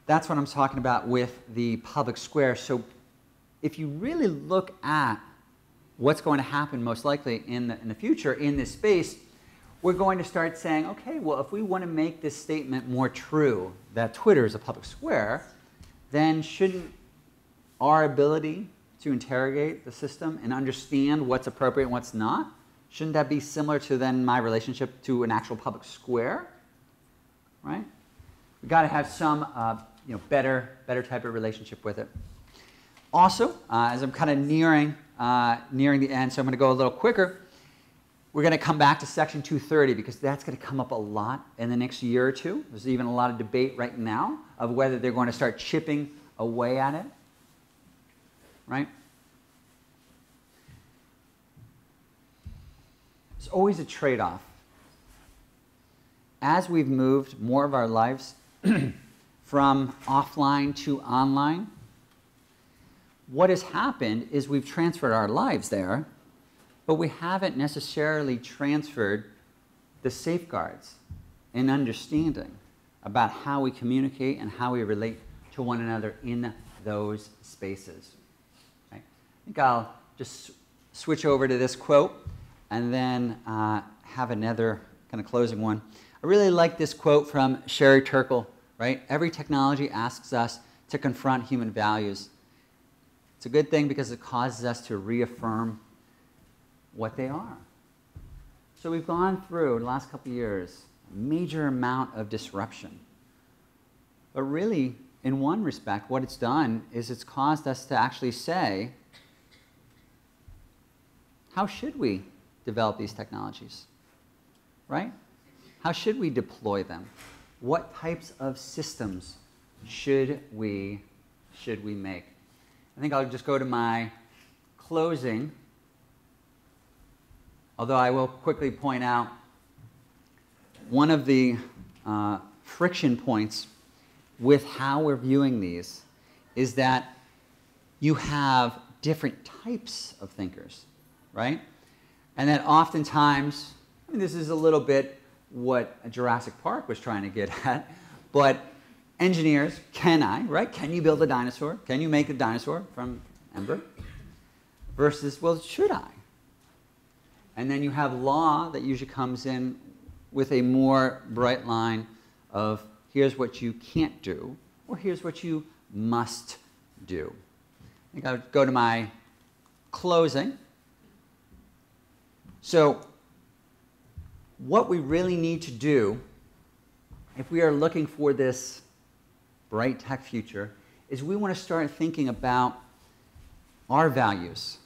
That's what I'm talking about with the public square. So if you really look at what's going to happen most likely in the, in the future in this space, we're going to start saying, okay, well, if we want to make this statement more true, that Twitter is a public square, then shouldn't our ability to interrogate the system and understand what's appropriate and what's not, shouldn't that be similar to then my relationship to an actual public square? Right? We've got to have some uh, you know, better, better type of relationship with it. Also, uh, as I'm kind of nearing, uh, nearing the end, so I'm going to go a little quicker. We're going to come back to Section 230 because that's going to come up a lot in the next year or two. There's even a lot of debate right now of whether they're going to start chipping away at it. Right? It's always a trade off. As we've moved more of our lives from offline to online, what has happened is we've transferred our lives there, but we haven't necessarily transferred the safeguards and understanding about how we communicate and how we relate to one another in those spaces. Right? I think I'll just switch over to this quote and then uh, have another kind of closing one. I really like this quote from Sherry Turkle, right? Every technology asks us to confront human values. It's a good thing because it causes us to reaffirm what they are. So we've gone through, in the last couple years, a major amount of disruption. But really, in one respect, what it's done is it's caused us to actually say, how should we develop these technologies? Right? How should we deploy them? What types of systems should we, should we make? I think I'll just go to my closing, although I will quickly point out one of the uh, friction points with how we're viewing these is that you have different types of thinkers, right? And that oftentimes, I mean, this is a little bit what Jurassic Park was trying to get at, but engineers, can I, right? Can you build a dinosaur? Can you make a dinosaur from amber? Versus, well, should I? And then you have law that usually comes in with a more bright line of here's what you can't do, or here's what you must do. I think I'll go to my closing. So, what we really need to do if we are looking for this bright tech future is we want to start thinking about our values.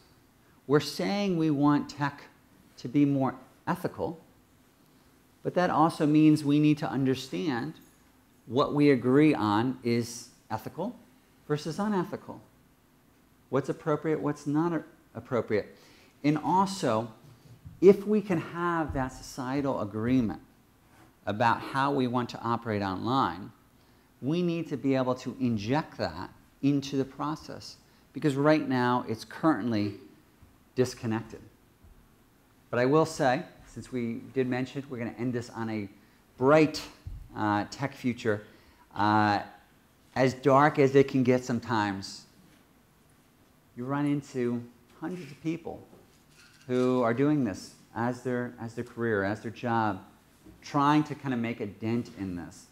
We're saying we want tech to be more ethical, but that also means we need to understand what we agree on is ethical versus unethical. What's appropriate, what's not appropriate. And also, if we can have that societal agreement about how we want to operate online, we need to be able to inject that into the process because right now it's currently disconnected. But I will say, since we did mention it, we're going to end this on a bright uh, tech future. Uh, as dark as it can get sometimes, you run into hundreds of people who are doing this as their, as their career, as their job, trying to kind of make a dent in this,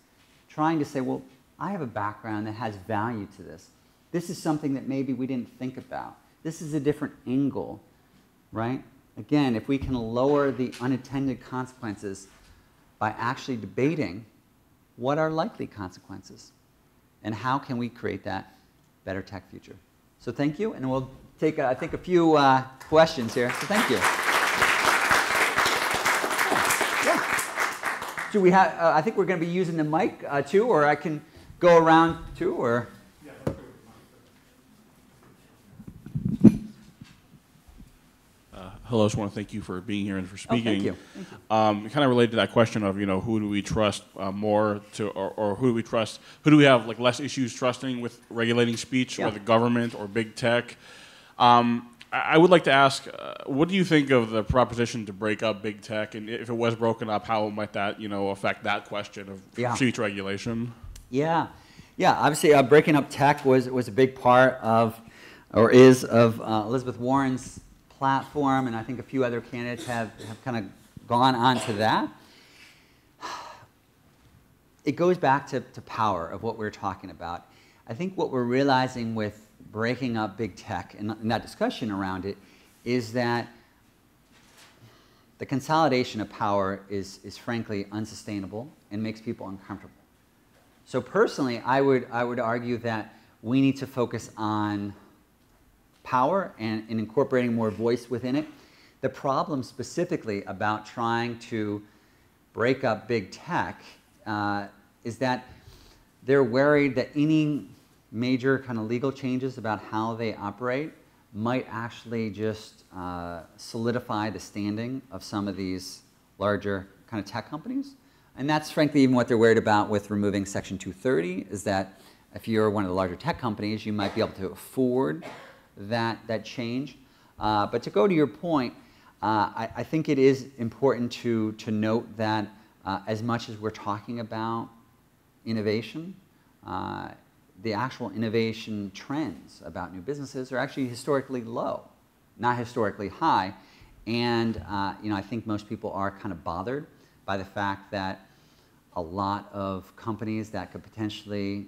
trying to say, well, I have a background that has value to this. This is something that maybe we didn't think about. This is a different angle, right? Again, if we can lower the unintended consequences by actually debating what are likely consequences and how can we create that better tech future. So thank you, and we'll take, uh, I think, a few uh, questions here. So thank you. Do we have, uh, I think we're going to be using the mic uh, too, or I can go around too, or? Uh, hello, I just want to thank you for being here and for Oh, speaking. thank you. Thank you. Um, kind of related to that question of, you know, who do we trust uh, more to, or, or who do we trust, who do we have like less issues trusting with regulating speech Yeah. or the government or big tech? Um, I I would like to ask, uh, what do you think of the proposition to break up big tech, and if it was broken up, how might that, you know, affect that question of Yeah. speech regulation? Yeah, yeah. Obviously, uh, breaking up tech was was a big part of, or is of uh, Elizabeth Warren's platform, and I think a few other candidates have have kind of gone on to that. It goes back to, to power of what we we're talking about. I think what we're realizing with breaking up big tech and, and that discussion around it is that the consolidation of power is, is frankly unsustainable and makes people uncomfortable. So personally, I would, I would argue that we need to focus on power and, and incorporating more voice within it. The problem specifically about trying to break up big tech uh, is that they're worried that any major kind of legal changes about how they operate might actually just uh, solidify the standing of some of these larger kind of tech companies. And that's frankly even what they're worried about with removing Section 230, is that if you're one of the larger tech companies, you might be able to afford that, that change. Uh, but to go to your point, uh, I, I think it is important to, to note that uh, as much as we're talking about innovation, uh, the actual innovation trends about new businesses are actually historically low, not historically high. And uh, you know, I think most people are kind of bothered by the fact that a lot of companies that could potentially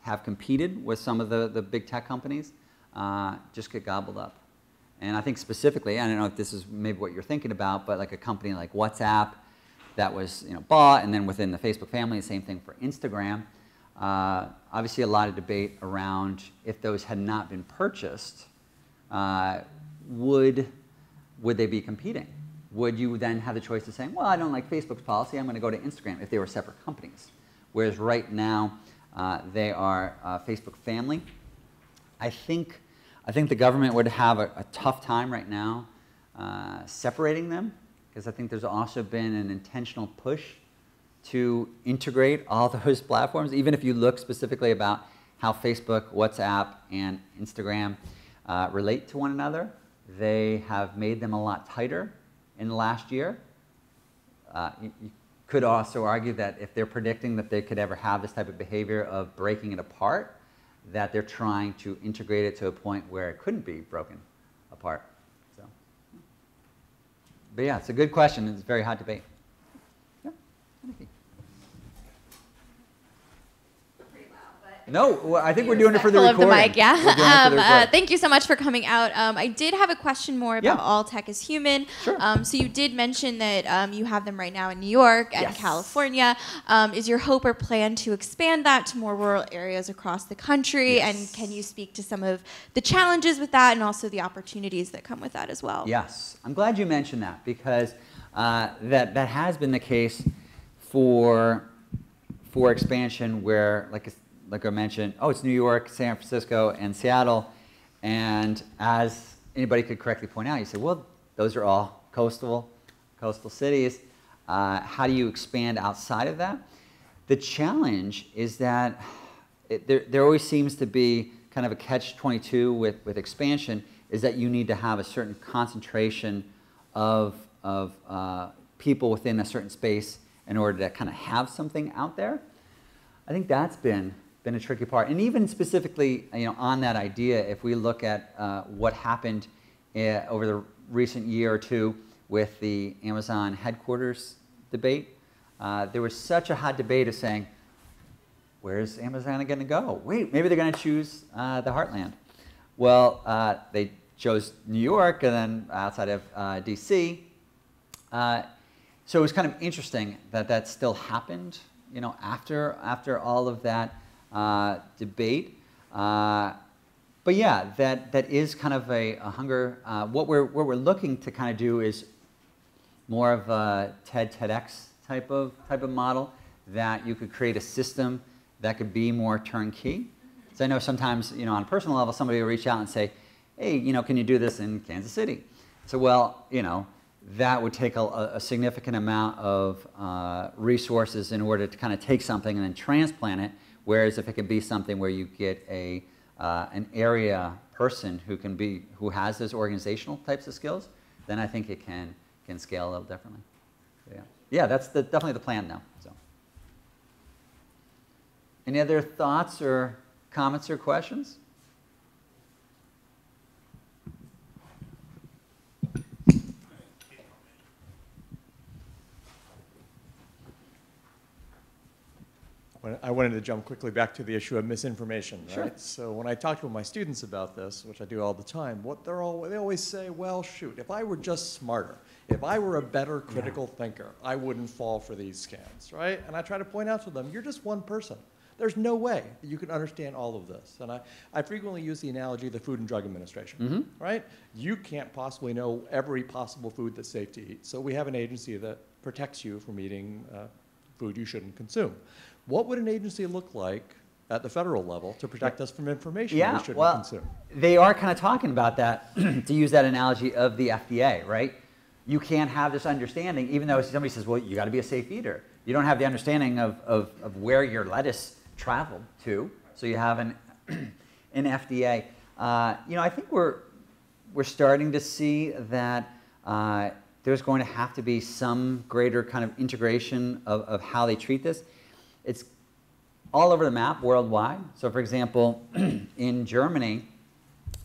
have competed with some of the, the big tech companies uh, just get gobbled up. And I think specifically, I don't know if this is maybe what you're thinking about, but like a company like WhatsApp that was you know, bought, and then within the Facebook family, the same thing for Instagram. Uh, obviously, a lot of debate around if those had not been purchased, uh, would, would they be competing? Would you then have the choice of saying, well, I don't like Facebook's policy, I'm going to go to Instagram if they were separate companies? Whereas right now, uh, they are uh, Facebook family. I think, I think the government would have a, a tough time right now uh, separating them because I think there's also been an intentional push to integrate all those platforms, even if you look specifically about how Facebook, WhatsApp, and Instagram uh, relate to one another. They have made them a lot tighter in the last year. Uh, you, you could also argue that if they're predicting that they could ever have this type of behavior of breaking it apart, that they're trying to integrate it to a point where it couldn't be broken apart. So, but yeah, it's a good question. It's a very hot debate. Yeah. Nikki. No, well, I think we're doing it for the recording. the mic, yeah. We're doing it for Um, uh, thank you so much for coming out. Um, I did have a question more about Yeah. all tech is human. Sure. Um, so you did mention that um, you have them right now in New York and Yes. California. Um, is your hope or plan to expand that to more rural areas across the country? Yes. And can you speak to some of the challenges with that and also the opportunities that come with that as well? Yes, I'm glad you mentioned that because uh, that that has been the case for for expansion where like like I mentioned, oh, it's New York, San Francisco, and Seattle, and as anybody could correctly point out, you say, well, those are all coastal coastal cities. Uh, how do you expand outside of that? The challenge is that it, there, there always seems to be kind of a catch-22 with, with expansion, is that you need to have a certain concentration of, of uh, people within a certain space in order to kind of have something out there. I think that's been, been a tricky part. And even specifically, you know, on that idea, if we look at uh, what happened uh, over the recent year or two with the Amazon headquarters debate, uh, there was such a hot debate of saying, where's Amazon going to go? Wait, maybe they're going to choose uh, the heartland. Well, uh, they chose New York and then outside of uh, DC. So it was kind of interesting that that still happened, you know, after after all of that uh, debate. Uh, but yeah, that that is kind of a, a hunger. Uh, what we're what we're looking to kind of do is more of a TED TEDx type of type of model that you could create a system that could be more turnkey. So I know sometimes, you know, on a personal level, somebody will reach out and say, "Hey, you know, can you do this in Kansas City?" So well, you know, that would take a, a significant amount of uh, resources in order to kind of take something and then transplant it. Whereas if it could be something where you get a uh, an area person who can be who has those organizational types of skills, then I think it can can scale a little differently. Yeah, yeah, that's the, definitely the plan now. So, any other thoughts or comments or questions? I wanted to jump quickly back to the issue of misinformation, Sure. right? So when I talk to my students about this, which I do all the time, what they're all, they always say, well, shoot, if I were just smarter, if I were a better critical thinker, I wouldn't fall for these scams, right? And I try to point out to them, you're just one person. There's no way that you can understand all of this. And I, I frequently use the analogy of the Food and Drug Administration, right? You can't possibly know every possible food that's safe to eat. So we have an agency that protects you from eating uh, food you shouldn't consume. What would an agency look like at the federal level to protect us from information Yeah, we shouldn't well, consume? they are kind of talking about that, to use that analogy of the FDA, right? You can't have this understanding, even though somebody says, well, you got to be a safe eater. You don't have the understanding of, of, of where your lettuce traveled to, so you have an, an FDA. Uh, you know, I think we're, we're starting to see that uh, there's going to have to be some greater kind of integration of, of how they treat this. It's all over the map worldwide. So, for example, in Germany,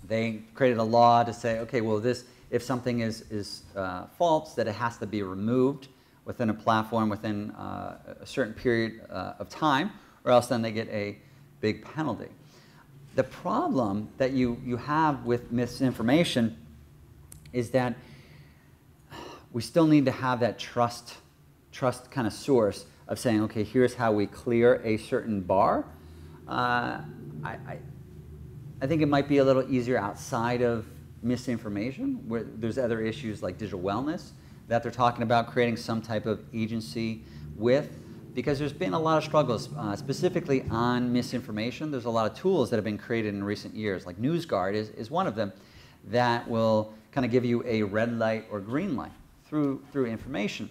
they created a law to say, okay, well, this if something is is uh, false, that it has to be removed within a platform within uh, a certain period uh, of time, or else then they get a big penalty. The problem that you you have with misinformation is that we still need to have that trust trust kind of source of saying, okay, here's how we clear a certain bar. Uh, I, I, I think it might be a little easier outside of misinformation, where there's other issues like digital wellness that they're talking about creating some type of agency with, because there's been a lot of struggles, uh, specifically on misinformation. There's a lot of tools that have been created in recent years, like NewsGuard is, is one of them, that will kind of give you a red light or green light through, through information.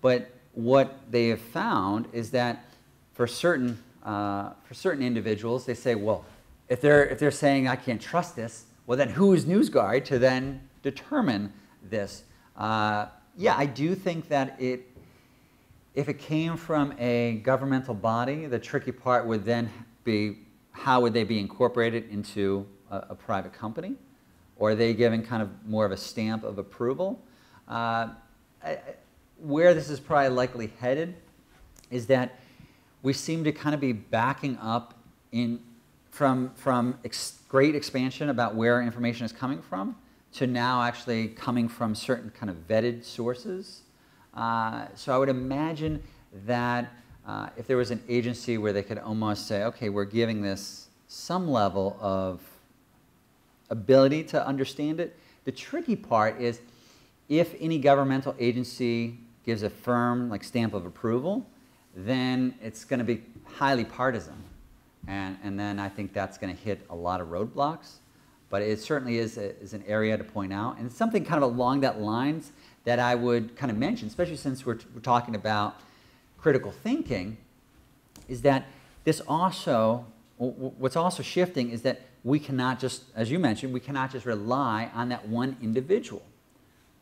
But what they have found is that for certain, uh, for certain individuals, they say, well, if they're, if they're saying I can't trust this, well, then who is NewsGuard to then determine this? Uh, yeah, I do think that it, if it came from a governmental body, the tricky part would then be how would they be incorporated into a, a private company? Or are they given kind of more of a stamp of approval? Uh, I, where this is probably likely headed is that we seem to kind of be backing up in from from ex great expansion about where information is coming from to now actually coming from certain kind of vetted sources. Uh, so I would imagine that uh, if there was an agency where they could almost say, okay, we're giving this some level of ability to understand it. The tricky part is if any governmental agency gives a firm like stamp of approval, then it's going to be highly partisan. And, and then I think that's going to hit a lot of roadblocks. But it certainly is, a, is an area to point out. And something kind of along that lines that I would kind of mention, especially since we're, we're talking about critical thinking, is that this also, what's also shifting is that we cannot just, as you mentioned, we cannot just rely on that one individual,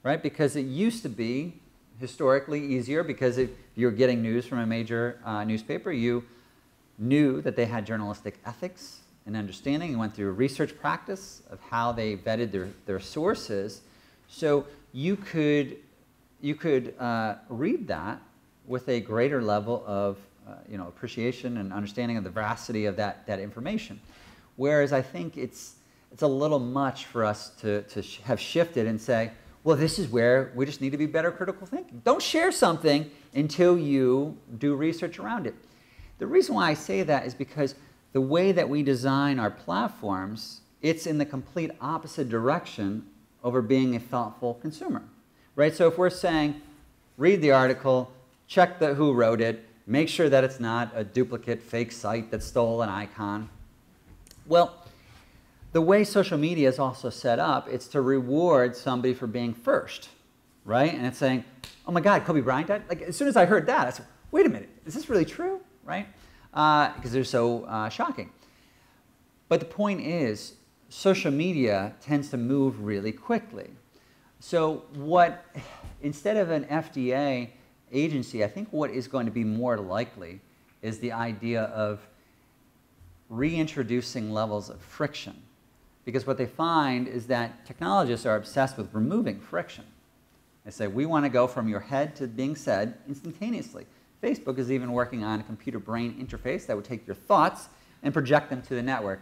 right? Because it used to be historically easier because if you're getting news from a major uh, newspaper, you knew that they had journalistic ethics and understanding and went through a research practice of how they vetted their, their sources. So you could, you could uh, read that with a greater level of uh, you know, appreciation and understanding of the veracity of that, that information. Whereas I think it's, it's a little much for us to, to sh have shifted and say, well, this is where we just need to be better critical thinking. Don't share something until you do research around it. The reason why I say that is because the way that we design our platforms, it's in the complete opposite direction over being a thoughtful consumer, right? So if we're saying, read the article, check the who wrote it, make sure that it's not a duplicate fake site that stole an icon. Well, the way social media is also set up, it's to reward somebody for being first, right? And it's saying, oh my God, Kobe Bryant died? Like, as soon as I heard that, I said, wait a minute, is this really true, right? Because uh, they're so uh, shocking. But the point is, social media tends to move really quickly. So what, instead of an FDA agency, I think what is going to be more likely is the idea of reintroducing levels of friction. Because what they find is that technologists are obsessed with removing friction. They say, we want to go from your head to being said instantaneously. Facebook is even working on a computer brain interface that would take your thoughts and project them to the network.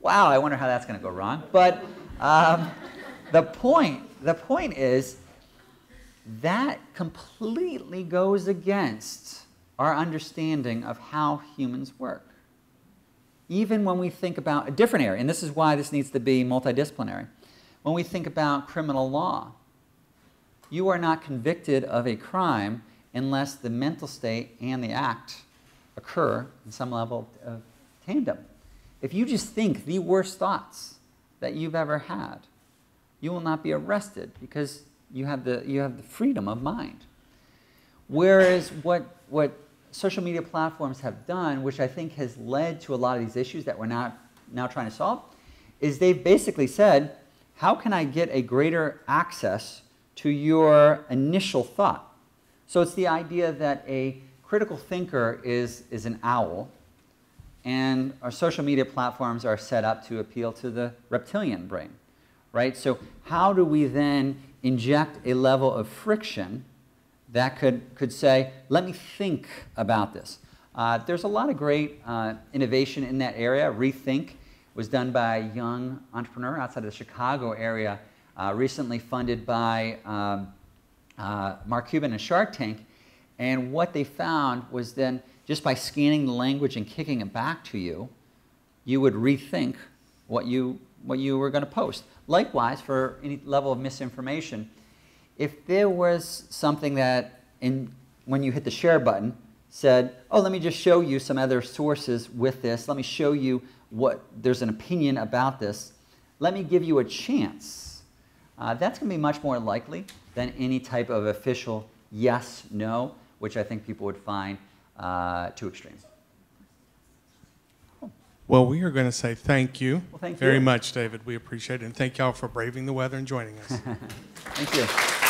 Wow, I wonder how that's going to go wrong. But um, the, point, the point is that completely goes against our understanding of how humans work even when we think about a different area, and this is why this needs to be multidisciplinary, when we think about criminal law, you are not convicted of a crime unless the mental state and the act occur in some level of tandem. If you just think the worst thoughts that you've ever had, you will not be arrested because you have the, you have the freedom of mind. Whereas what, what social media platforms have done, which I think has led to a lot of these issues that we're not now trying to solve, is they've basically said, how can I get a greater access to your initial thought? So it's the idea that a critical thinker is, is an owl, and our social media platforms are set up to appeal to the reptilian brain, right? So how do we then inject a level of friction that could, could say, let me think about this? Uh, there's a lot of great uh, innovation in that area. Rethink was done by a young entrepreneur outside of the Chicago area, uh, recently funded by um, uh, Mark Cuban and Shark Tank. And what they found was then just by scanning the language and kicking it back to you, you would rethink what you, what you were going to post. Likewise, for any level of misinformation, if there was something that, in, when you hit the share button, said, oh, let me just show you some other sources with this. Let me show you what there's an opinion about this. Let me give you a chance. Uh, that's going to be much more likely than any type of official yes, no, which I think people would find uh, too extreme. Well, we are going to say thank you Well, thank very you. much, David. We appreciate it. And thank y'all for braving the weather and joining us. Thank you.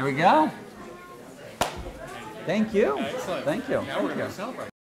There we go. Thank you. Thank you. Thank you.